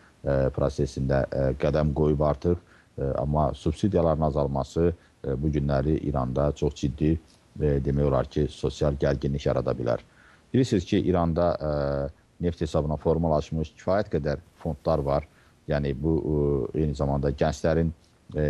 prosesində e, qədəm qoyub artıq, e, amma subsidiyaların azalması bu günləri İranda çox ciddi ə, demək olar ki, sosial gərginlik yarada bilər. Bilirsiniz ki, İranda ə, neft hesabına formalaşmış kifayət qədər fondlar var. Yəni bu eyni zamanda gənclərin ə,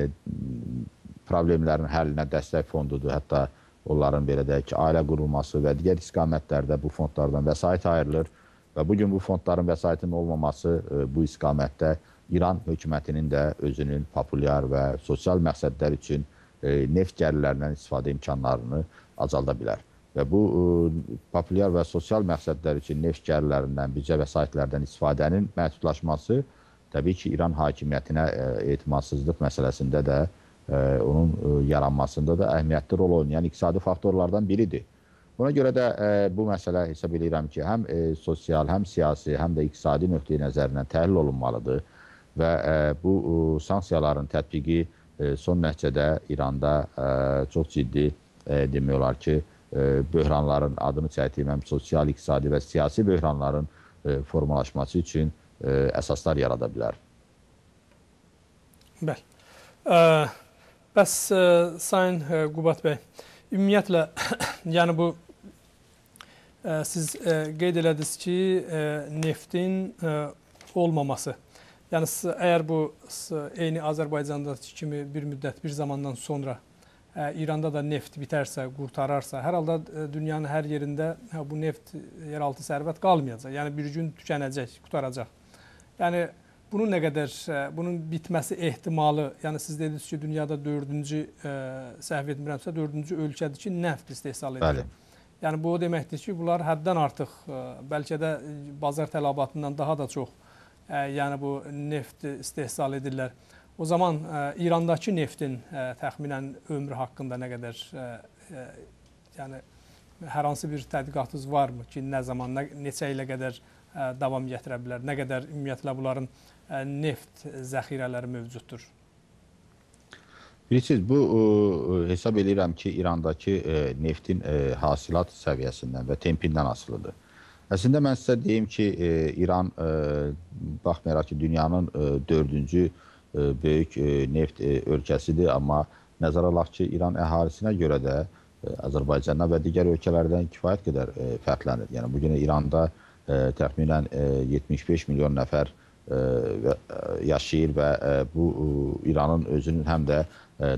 problemlərinin həllinə dəstək fondudur. Hətta onların belə deyək ki, ailə qurulması və digər istiqamətlərdə bu fondlardan vəsait ayrılır və bu gün bu fondların vəsaitinin olmaması e, bu istiqamətdə İran hökumətinin də özünün populyar və sosial məqsədlər üçün e, neft gəlirlərindən istifadə imkanlarını azalda bilər. və bu e, populyar və sosial məqsədlər üçün neft gəlirlərindən, bircə vəsaitlərdən istifadənin məhdudlaşması təbii ki, İran hakimiyyətinə e, etimadsızlıq məsələsində də e, onun e, yaranmasında da əhəmiyyətli rol oynayan iqtisadi faktorlardan biridir. Buna görə də e, bu məsələ hesab edirəm ki, həm e, sosial, həm siyasi, həm də iqtisadi nöqteyi nəzərindən təhlil olunmalıdır və e, bu e, sanksiyaların tətbiqi e, son nəticədə İranda e, çox ciddi e, demək olar ki, e, böhranların adını çəkdiyim sosial, iqtisadi və siyasi böhranların formalaşması üçün əsaslar yarada bilər. Bəli. Bəs Sayın Qubat bəy, ümumiyyətlə yəni bu siz qeyd elədiniz ki, neftin olmaması. Yəni əgər bu eyni Azərbaycandakı kimi bir müddət, bir zamandan sonra ə, İranda da neft bitərsə, qurtararsa, hər halda ə, dünyanın hər yerində hə, bu neft yeraltı sərvət qalmayacaq. Yəni bir gün tükənəcək, qutaracaq. Yəni bunun nə qədər bunun bitməsi ehtimalı, yəni siz dediniz ki, dünyada 4-cü səhv etmirəmsə 4-cü ölkədir ki, neft istehsal edir. Bəli. Yəni bu o deməkdir ki, bunlar həddən artıq bəlkə də bazar tələbatından daha da çox yəni bu neft istehsal edirlər. O zaman İrandakı neftin təxminən ömrü haqqında nə qədər yəni hər hansı bir tədqiqatınız varmı ki, nə zaman, nə, neçə ilə qədər davam gətirə bilər? Nə qədər ümumiyyətlə bunların neft zəxirələri mövcuddur? Bilirsiniz, bu ə, hesab edirəm ki, İrandakı ə, neftin ə, hasilat səviyyəsindən və tempindən asılıdır. Əslində mən sizə deyim ki, ə, İran ə, baxmayaraq ki, dünyanın ə, dördüncü böyük neft ölkəsidir, amma nəzərə alaq ki, İran əhalisinə görə də Azərbaycandan və digər ölkələrdən kifayət qədər fərqlənir. Yəni bu gün İranda təxminən 75 milyon nəfər yaşayır və bu İranın özünün həm də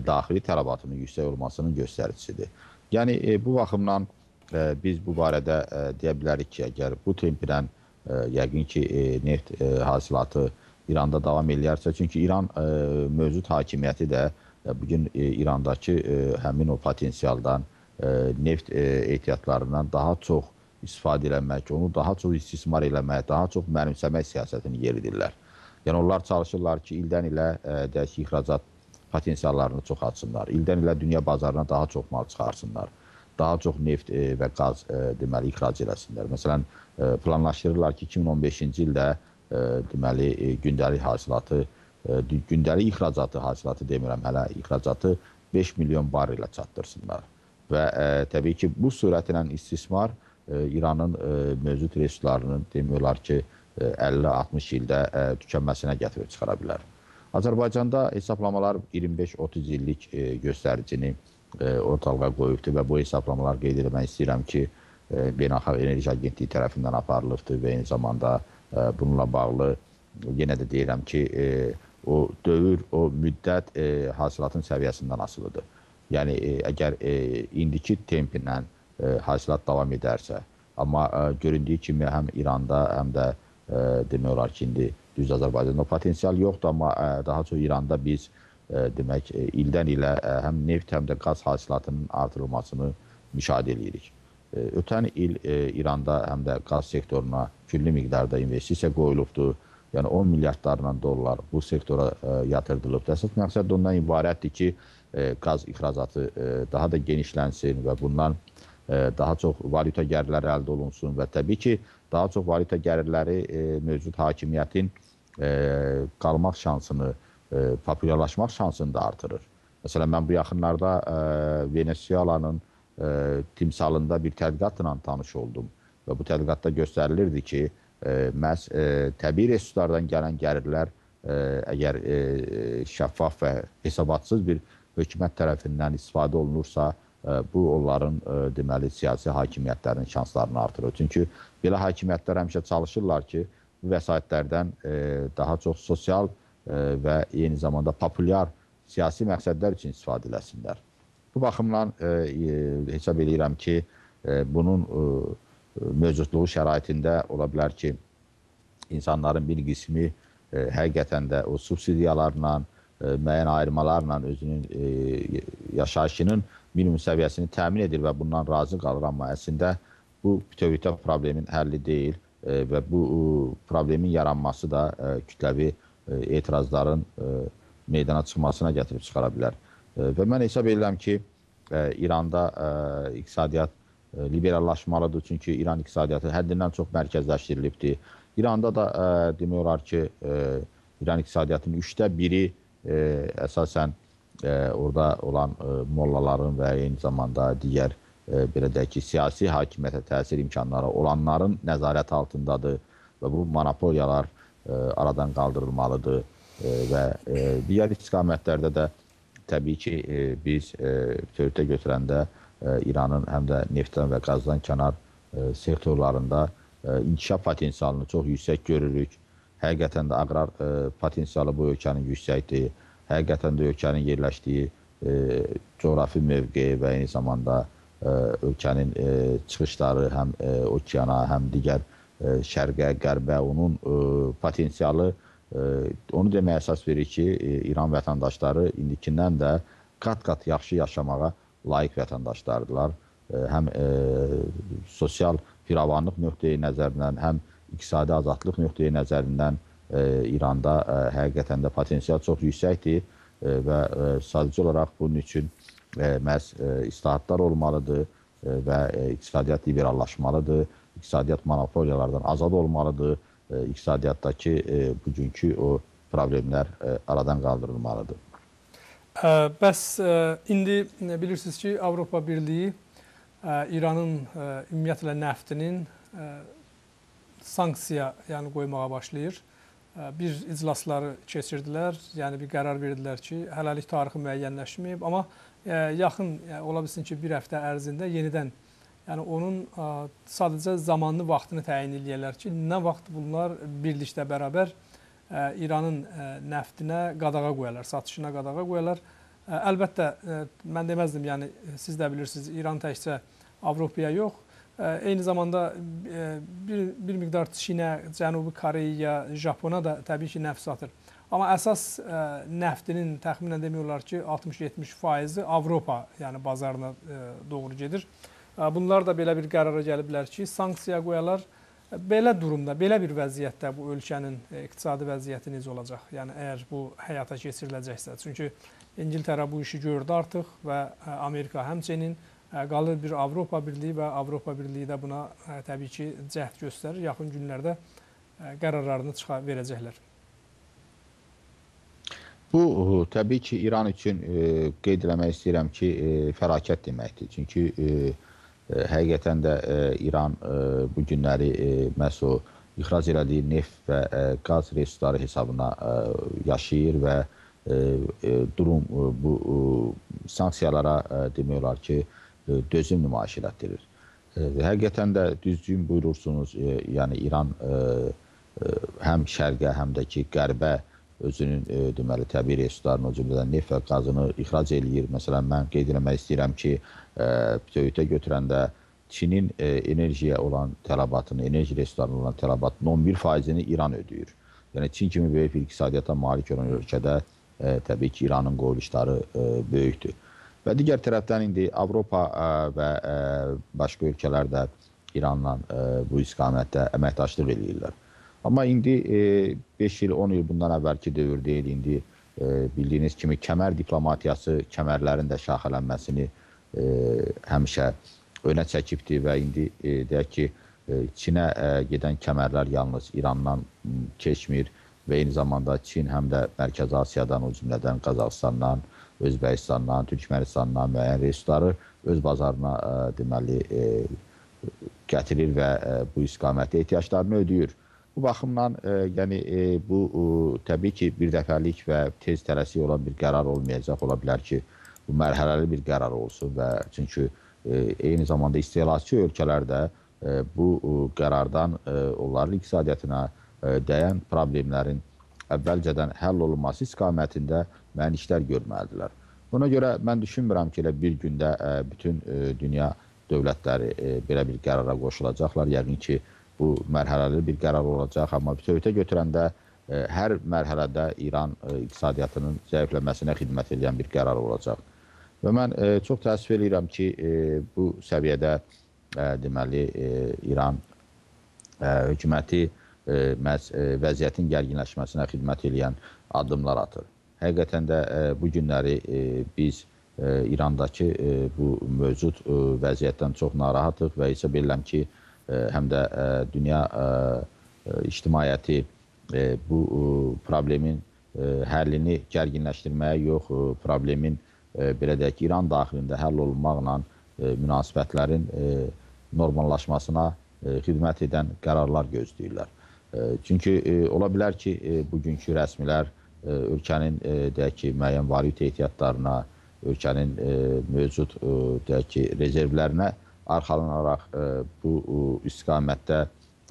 daxili tələbatının yüksək olmasının göstəricisidir. Yəni bu baxımdan biz bu barədə deyə bilərik ki, əgər bu templə yəqin ki, neft hasilatı İranda davam eləyərsə, çünki İran mövcud hakimiyyəti də bugün İrandakı həmin o potensialdan, neft ehtiyatlarından daha çox istifadə eləmək, onu daha çox istismar eləmək, daha çox mənimsəmək siyasətini yeridirlər. Yəni onlar çalışırlar ki, ildən ilə e, deyək ki, ixracat potensiallarını çox açsınlar. İldən ilə dünya bazarına daha çox mal çıxarsınlar. Daha çox neft ə, e, və qaz ə, e, deməli ixrac eləsinlər. Məsələn, ə, planlaşdırırlar ki, 2015-ci ildə ə, deməli ə, gündəlik hasilatı, ə, gündəlik ixracatı hasilatı demirəm, hələ ixracatı 5 milyon barrelə çatdırsınlar. Və ə, təbii ki, bu sürətlə istismar İranın mövcud resurslarının demək olar ki, 50-60 ildə tükənməsinə gətirib çıxara bilər. Azərbaycanda hesablamalar 25-30 illik göstəricini ortalığa qoyubdur və bu hesablamalar qeyd etmək istəyirəm ki, Beynəlxalq Enerji Agentliyi tərəfindən aparılıbdır və eyni zamanda bununla bağlı yenə də deyirəm ki, o dövr, o müddət hasilatın səviyyəsindən asılıdır. Yəni əgər indiki templə hasilat davam edərsə. Amma göründüyü kimi həm İranda, həm də demək olar ki, indi düz Azərbaycanda potensial yoxdur, amma daha çox İranda biz demək ə, ildən ilə ə, həm neft, həm də qaz hasilatının artırılmasını müşahidə edirik. Ə, ötən il İranda həm də qaz sektoruna külli miqdarda investisiya qoyulubdur. Yəni 10 milyardlarla dollar bu sektora ə, yatırdılıbdır. Əsas məqsəd ondan ibarətdir ki, qaz ixracatı daha da genişlənsin və bundan daha çox valyuta gəlirləri əldə olunsun və təbii ki, daha çox valyuta gəlirləri e, mövcud hakimiyyətin e, qalmaq şansını, e, populyarlaşmaq şansını da artırır. Məsələn, mən bu yaxınlarda Venezuelanın timsalında bir tədqiqatla tanış oldum və bu tədqiqatda göstərilirdi ki, məhz təbii resurslardan gələn gəlirlər əgər şəffaf və hesabatsız bir hökumət tərəfindən istifadə olunursa, bu onların deməli siyasi hakimiyyətlərin şanslarını artırır. Çünki belə hakimiyyətlər həmişə çalışırlar ki, bu vəsaitlərdən daha çox sosial və eyni zamanda populyar siyasi məqsədlər üçün istifadə eləsinlər. Bu baxımdan hesab edirəm ki, bunun mövcudluğu şəraitində ola bilər ki, insanların bir qismi həqiqətən də o subsidiyalarla, müəyyən ayırmalarla özünün yaşayışının minimum səviyyəsini təmin edir və bundan razı qalır, amma əslində bu bütövlükdə problemin həlli deyil e, və bu e, problemin yaranması da e, kütləvi e, etirazların e, meydana çıxmasına gətirib çıxara bilər. E, və mən hesab edirəm ki, e, İranda e, iqtisadiyyat e, liberallaşmalıdır, çünki İran iqtisadiyyatı həddindən çox mərkəzləşdirilibdir. İranda da e, demək olar ki, e, İran iqtisadiyyatının üçdə biri e, əsasən e, orada olan e, mollaların və eyni zamanda digər e, belə deyək ki, siyasi hakimiyyətə təsir imkanları olanların nəzarət altındadır və bu monopoliyalar e, aradan qaldırılmalıdır e, və e, digər istiqamətlərdə də təbii ki, e, biz e, bütövlükdə götürəndə e, İranın həm də neftdən və qazdan kənar e, sektorlarında e, inkişaf potensialını çox yüksək görürük Həqiqətən də aqrar e, potensialı bu ölkənin yüksəkdir. Həqiqətən də ölkənin yerləşdiyi e, coğrafi mövqeyi və eyni zamanda e, ölkənin e, çıxışları həm e, okeana, həm digər e, şərqə, qərbə onun e, potensialı e, onu deməyə əsas verir ki, e, İran vətəndaşları indikindən də qat-qat yaxşı yaşamağa layiq vətəndaşlardılar. E, həm e, sosial firavanlıq nöqteyi nəzərindən, həm iqtisadi azadlıq nöqteyi nəzərindən e, İranda e, həqiqətən də potensial çox yüksəkdir e, və e, sadəcə olaraq bunun üçün e, məhz e, islahatlar olmalıdır e, və e, iqtisadiyyat liberallaşmalıdır, iqtisadiyyat monopoliyalardan azad olmalıdır, e, iqtisadiyyatdakı e, bugünkü o problemlər e, aradan qaldırılmalıdır. Bəs indi bilirsiniz ki, Avropa Birliyi İranın ümumiyyətlə nəftinin sanksiya yəni qoymağa başlayır. Bir iclasları keçirdilər, yəni bir qərar verdilər ki, hələlik tarixi müəyyənləşməyib, amma yaxın yəni, ola bilsin ki, bir həftə ərzində yenidən yəni onun sadəcə zamanlı vaxtını təyin eləyirlər ki, nə vaxt bunlar birlikdə bərabər İranın nəftinə qadağa qoyarlar, satışına qadağa qoyarlar. Əlbəttə mən deməzdim, yəni siz də bilirsiniz, İran təkcə Avropaya yox, Eyni zamanda bir, bir miqdar Çinə, Cənubi Koreya, Japona da təbii ki, nəft satır. Amma əsas nəftinin təxminən demək olar ki, 60-70 faizi Avropa, yəni bazarına doğru gedir. Bunlar da belə bir qərara gəliblər ki, sanksiya qoyalar. Belə durumda, belə bir vəziyyətdə bu ölkənin iqtisadi vəziyyəti necə olacaq? Yəni əgər bu həyata keçiriləcəksə. Çünki İngiltərə bu işi gördü artıq və Amerika həmçinin qalır bir Avropa Birliyi və Avropa Birliyi də buna təbii ki, cəhd göstərir. Yaxın günlərdə qərarlarını çıxa verəcəklər. Bu təbii ki, İran üçün e, qeyd eləmək istəyirəm ki, e, fəlakət deməkdir. Çünki e, e, həqiqətən də e, İran e, bu günləri e, məhz o ixrac elədiyi neft və qaz resursları hesabına yaşayır və durum bu sanksiyalara demək olar ki, dözüm nümayiş elətdirir. Həqiqətən də düzgün buyurursunuz, yəni İran həm şərqə, həm də ki, qərbə özünün deməli təbii resurslarını, o cümlədən neft və qazını ixrac eləyir. Məsələn, mən qeyd etmək istəyirəm ki, bütövlükdə götürəndə Çinin enerjiyə olan tələbatını, enerji resurslarına olan tələbatının 11%-ni İran ödəyir. Yəni Çin kimi böyük bir iqtisadiyyata malik olan ölkədə təbii ki, İranın qoyuluşları böyükdür. Və digər tərəfdən indi Avropa ə, və ə, başqa ölkələr də İranla ə, bu istiqamətdə əməkdaşlıq eləyirlər. Amma indi 5 il, 10 il bundan əvvəlki dövr deyil. İndi ə, bildiyiniz kimi kəmər diplomatiyası kəmərlərin də şaxələnməsini ə, həmişə önə çəkibdir və indi ə, deyək ki, Çinə gedən kəmərlər yalnız İrandan keçmir və eyni zamanda Çin həm də Mərkəzi Asiyadan, o cümlədən Qazaxıstandan, Özbəkistandan, Türkmənistandan müəyyən resursları öz bazarına e, deməli e, gətirir və e, bu istiqamətdə ehtiyaclarını ödəyir. Bu baxımdan ə, yəni ə, bu ə, təbii ki, bir dəfəlik və tez tələsik olan bir qərar olmayacaq. Ola bilər ki, bu mərhələli bir qərar olsun və çünki ə, eyni zamanda istehlakçı ölkələr də ə, bu ə, qərardan ə, onların iqtisadiyyatına ə, dəyən problemlərin əvvəlcədən həll olunması istiqamətində müəyyən işlər görməlidirlər. Buna görə mən düşünmürəm ki, elə bir gündə e, bütün e, dünya dövlətləri e, belə bir qərara qoşulacaqlar. Yəqin ki, bu mərhələli bir qərar olacaq, amma bütövlükdə götürəndə ə, hər mərhələdə İran ə, iqtisadiyyatının zəifləməsinə xidmət edən bir qərar olacaq. Və mən e, çox təəssüf edirəm ki, e, bu səviyyədə e, deməli e, İran e, hökuməti e, məhz e, vəziyyətin gərginləşməsinə xidmət edən addımlar atır. Həqiqətən də e, bu günləri e, biz e, İrandakı e, bu mövcud e, vəziyyətdən çox narahatıq və hesab edirəm ki, e, həm də e, dünya e, ictimaiyyəti e, bu e, problemin həllini gərginləşdirməyə yox, problemin belə deyək ki, İran daxilində həll olunmaqla münasibətlərin normallaşmasına xidmət edən qərarlar gözləyirlər. Çünki ola bilər ki, bugünkü rəsmilər ölkənin deyək ki, müəyyən valyuta ehtiyatlarına, ölkənin mövcud deyək ki, rezervlərinə arxalanaraq e, bu istiqamətdə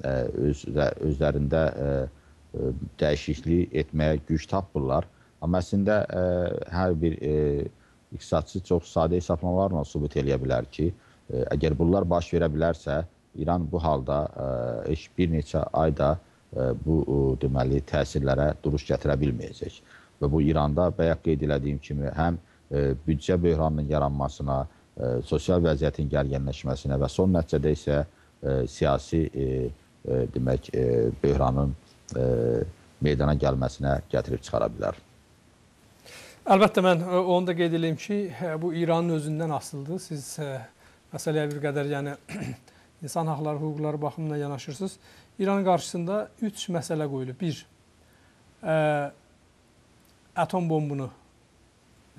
e, öz, özlərində e, dəyişiklik etməyə güc tapmırlar. Amma əslində hər bir iqtisadçı çox sadə hesablamalarla sübut eləyə bilər ki, əgər bunlar baş verə bilərsə, İran bu halda heç bir neçə ayda bu deməli təsirlərə duruş gətirə bilməyəcək. Və bu İranda bayaq qeyd elədiyim kimi həm büdcə böhranının yaranmasına, sosial vəziyyətin gərginləşməsinə və son nəticədə isə ə, siyasi ə, demək böhranın meydana gəlməsinə gətirib çıxara bilər. Əlbəttə mən e, onu da qeyd edeyim ki, e, bu İranın özündən asılıdır. Siz ə, e, məsələyə bir qədər yəni insan haqları, hüquqları baxımından yanaşırsınız. İranın qarşısında 3 məsələ qoyulub. 1. Ə, atom bombunu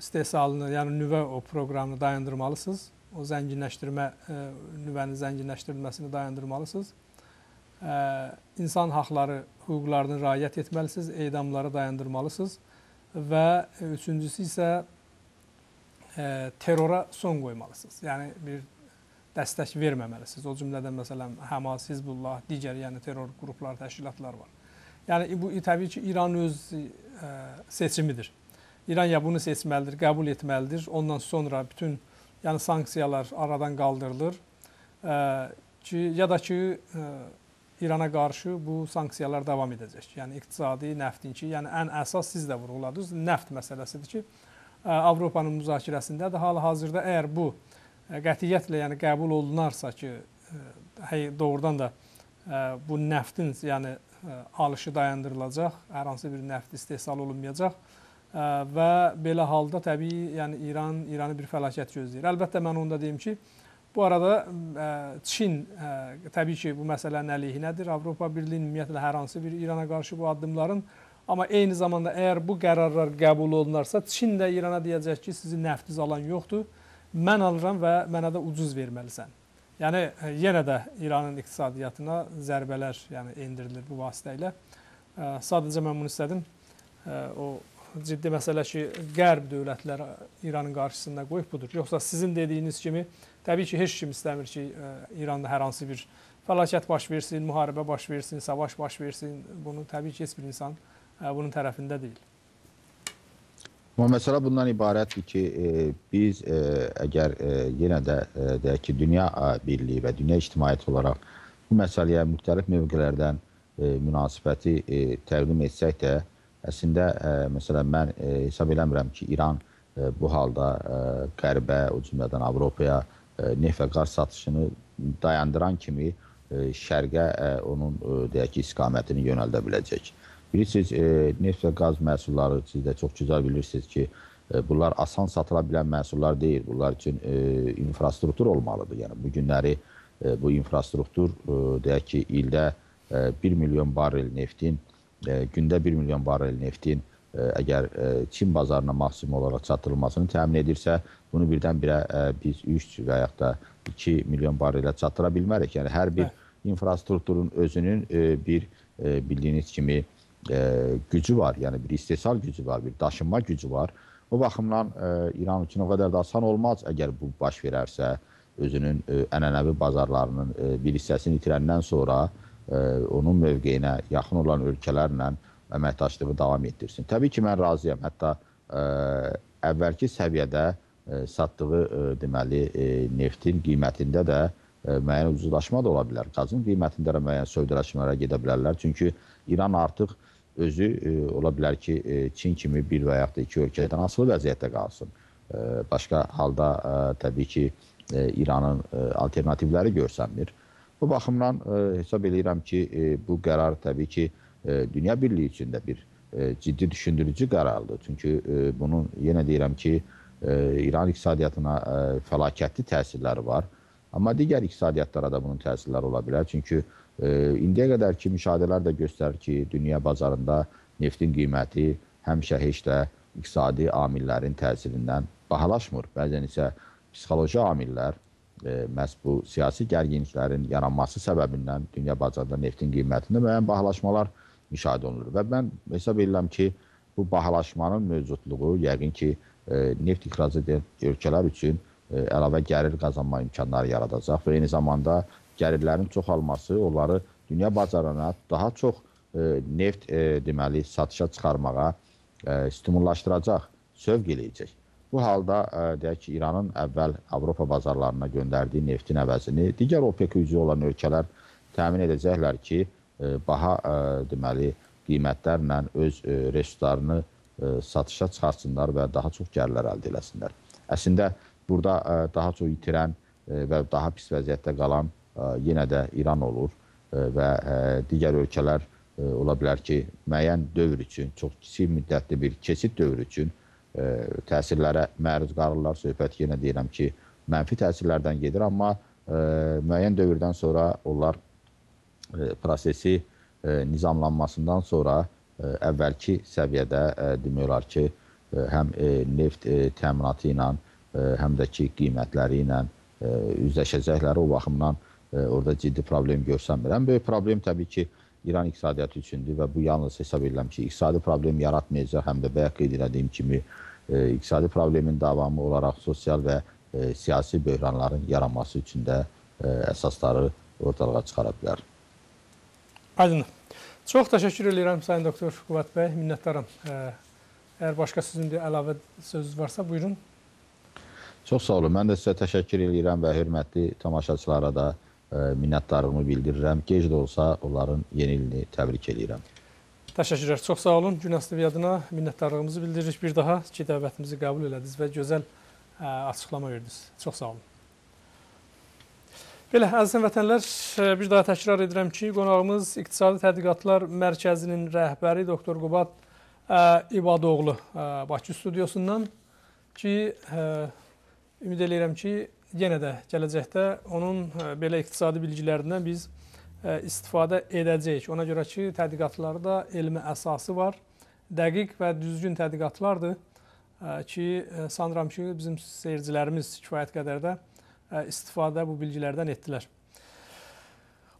istehsalını, yəni nüvə o proqramını dayandırmalısınız. O zənginləşdirmə ə, nüvənin zənginləşdirilməsini dayandırmalısınız. Ə, insan haqları, hüquqlarını riayət etməlisiniz, edamları dayandırmalısınız və üçüncüsü isə e, terrora son qoymalısınız. Yəni bir dəstək verməməlisiniz. O cümlədən məsələn Həmas, Hizbullah, digər yəni terror qruplar, təşkilatlar var. Yəni bu təbii ki, İran öz ə, e, seçimidir. İran ya bunu seçməlidir, qəbul etməlidir. Ondan sonra bütün yəni sanksiyalar aradan qaldırılır. E, ki ya da ki e, İrana qarşı bu sanksiyalar davam edəcək. Yəni iqtisadi, nəftinki, yəni ən əsas siz də vurğuladınız, nəft məsələsidir ki, Avropanın müzakirəsindədir. Hal-hazırda əgər bu qətiyyətlə yəni qəbul olunarsa ki, doğrudan da bu nəftin yəni alışı dayandırılacaq, hər hansı bir nəft istehsal olunmayacaq və belə halda təbii yəni İran İranı bir fəlakət gözləyir. Əlbəttə mən onu da deyim ki, Bu arada ə, Çin ə, təbii ki, bu məsələnin əleyhinədir. Avropa Birliyi ümumiyyətlə hər hansı bir İrana qarşı bu addımların Amma eyni zamanda əgər bu qərarlar qəbul olunarsa, Çin də İrana deyəcək ki, sizin nəftiniz alan yoxdur. Mən alıram və mənə də ucuz verməlisən. Yəni yenə də İranın iqtisadiyyatına zərbələr yəni endirilir bu vasitə ilə. Sadəcə mən bunu istədim. O ciddi məsələ ki, qərb dövlətləri İranın qarşısında qoyub budur. Yoxsa sizin dediyiniz kimi təbii ki, heç kim istəmir ki, İranda hər hansı bir fəlakət baş versin, müharibə baş versin, savaş baş versin. Bunu təbii ki, heç bir insan bunun tərəfində deyil. Amma məsələ bundan ibarətdir ki, e, biz e, əgər e, yenə də e, deyək ki, dünya birliyi və dünya ictimaiyyəti olaraq bu məsələyə müxtəlif mövqelərdən e, münasibəti e, təqdim etsək də, əslində e, məsələn mən e, hesab eləmirəm ki, İran e, bu halda qərbə, o cümlədən Avropaya neft və qaz satışını dayandıran kimi şərqə onun deyək ki, istiqamətini yönəldə biləcək. Bilirsiniz, neft və qaz məhsulları siz də çox gözəl bilirsiniz ki, bunlar asan satıla bilən məhsullar deyil. Bunlar üçün infrastruktur olmalıdır. Yəni bu günləri bu infrastruktur deyək ki, ildə ə, 1 milyon barrel neftin gündə 1 milyon barrel neftin əgər Çin bazarına maksimum olaraq çatdırılmasını təmin edirsə, bunu birdən-birə biz 3 və yaxud da 2 milyon barrelə çatdıra bilmərik. Yəni hər bir infrastrukturun özünün bir bildiyiniz kimi gücü var, yəni bir istehsal gücü var, bir daşınma gücü var. O baxımdan İran üçün o qədər də asan olmaz əgər bu baş verərsə, özünün ənənəvi bazarlarının bir hissəsini itirəndən sonra onun mövqeyinə yaxın olan ölkələrlə əməkdaşlığı davam etdirsin. Təbii ki, mən razıyam. Hətta ə, əvvəlki səviyyədə ə, satdığı ə, deməli ə, neftin qiymətində də ə, müəyyən ucuzlaşma da ola bilər. Qazın qiymətində də müəyyən sövdələşmələrə gedə bilərlər. Çünki İran artıq özü ə, ola bilər ki, ə, Çin kimi bir və yaxud da iki ölkədən asılı vəziyyətdə qalsın. E, başqa halda e, təbii ki, e, İranın e, alternativləri görsənmir. Bu baxımdan e, hesab edirəm ki, e, bu qərar təbii ki, e, dünya birliyi üçün də bir e, ciddi düşündürücü qərardır. Çünki e, bunun yenə deyirəm ki, e, İran iqtisadiyyatına e, fəlakətli təsirləri var. Amma digər iqtisadiyyatlara da bunun təsirləri ola bilər. Çünki e, indiyə qədərki müşahidələr də göstərir ki, dünya bazarında neftin qiyməti həmişə heç də iqtisadi amillərin təsirindən bahalaşmır. Bəzən isə psixoloji amillər məhz bu siyasi gərginliklərin yaranması səbəbindən dünya bazarında neftin qiymətində müəyyən bahalaşmalar müşahidə olunur. Və mən hesab edirəm ki, bu bahalaşmanın mövcudluğu yəqin ki, e, neft ixrac edən ölkələr üçün e, əlavə gəlir qazanma imkanları yaradacaq və eyni zamanda gəlirlərin çoxalması onları dünya bazarına daha çox e, neft e, deməli satışa çıxarmağa e, stimullaşdıracaq, sövq eləyəcək. Bu halda e, deyək ki, İranın əvvəl Avropa bazarlarına göndərdiyi neftin əvəzini digər OPEC üzvü olan ölkələr təmin edəcəklər ki, e, baha e, deməli qiymətlərlə öz resurslarını satışa çıxartsınlar və daha çox gəlirlər əldə etsinlər. Əslində Burada daha çox itirən və daha pis vəziyyətdə qalan yenə də İran olur və digər ölkələr ola bilər ki, müəyyən dövr üçün, çox kiçik müddətli bir keçid dövrü üçün təsirlərə məruz qalırlar. Söhbət yenə deyirəm ki, mənfi təsirlərdən gedir, amma ə, müəyyən dövrdən sonra onlar ə, prosesi ə, nizamlanmasından sonra əvvəlki səviyyədə demək olar ki, həm neft təminatı ilə həm də ki qiymətləri ilə üzləşəcəkləri o baxımdan orada ciddi problem görsənmir. Ən böyük problem təbii ki İran iqtisadiyyatı üçündür və bu yalnız hesab edirəm ki, iqtisadi problem yaratmayacaq, həm də bayaq qeyd etdiyim kimi iqtisadi problemin davamı olaraq sosial və siyasi böhranların yaranması üçün də əsasları ortalığa çıxara bilər. Aydın. Çox təşəkkür edirəm Sayın Doktor Qubət bəy, minnətdaram. Əgər başqa sizin də əlavə sözünüz varsa, buyurun. Çox sağ olun. Mən də sizə təşəkkür edirəm və hörmətli tamaşaçılara da e, minnətdarlığımı bildirirəm. Gec də olsa onların yeni ilini təbrik edirəm. Təşəkkürlər. Çox sağ olun. Gün TV adına minnətdarlığımızı bildiririk bir daha ki, dəvətimizi qəbul elədiniz və gözəl ə, e, açıqlama verdiniz. Çox sağ olun. Belə, əziz vətənlər, e, bir daha təkrar edirəm ki, qonağımız İqtisadi Tədqiqatlar Mərkəzinin rəhbəri doktor Qubat İbadoğlu Bakı studiosundan ki, Ümid edirəm ki, yenə də gələcəkdə onun e, belə iqtisadi bilgilərindən biz e, istifadə edəcəyik. Ona görə ki, tədqiqatlarda elmi əsası var. Dəqiq və düzgün tədqiqatlardır e, ki, sanıram ki, bizim seyircilərimiz kifayət qədər də istifadə bu bilgilərdən etdilər.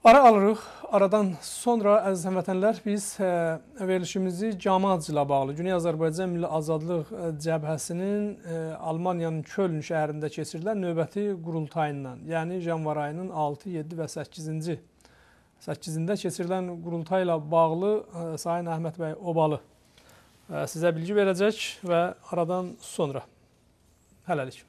Ara alırıq. Aradan sonra əziz həmvətənlər biz ə, e, verilişimizi cəmaət ilə bağlı Güney Azərbaycan Milli Azadlıq e, Cəbhəsinin ə, e, Almaniyanın Köln şəhərində keçirilən növbəti qurultayından, yəni yanvar ayının 6, 7 və 8-ci 8-də keçirilən qurultay ilə bağlı ə, Sayın Əhməd bəy Obalı ə, sizə bilgi verəcək və aradan sonra hələlik.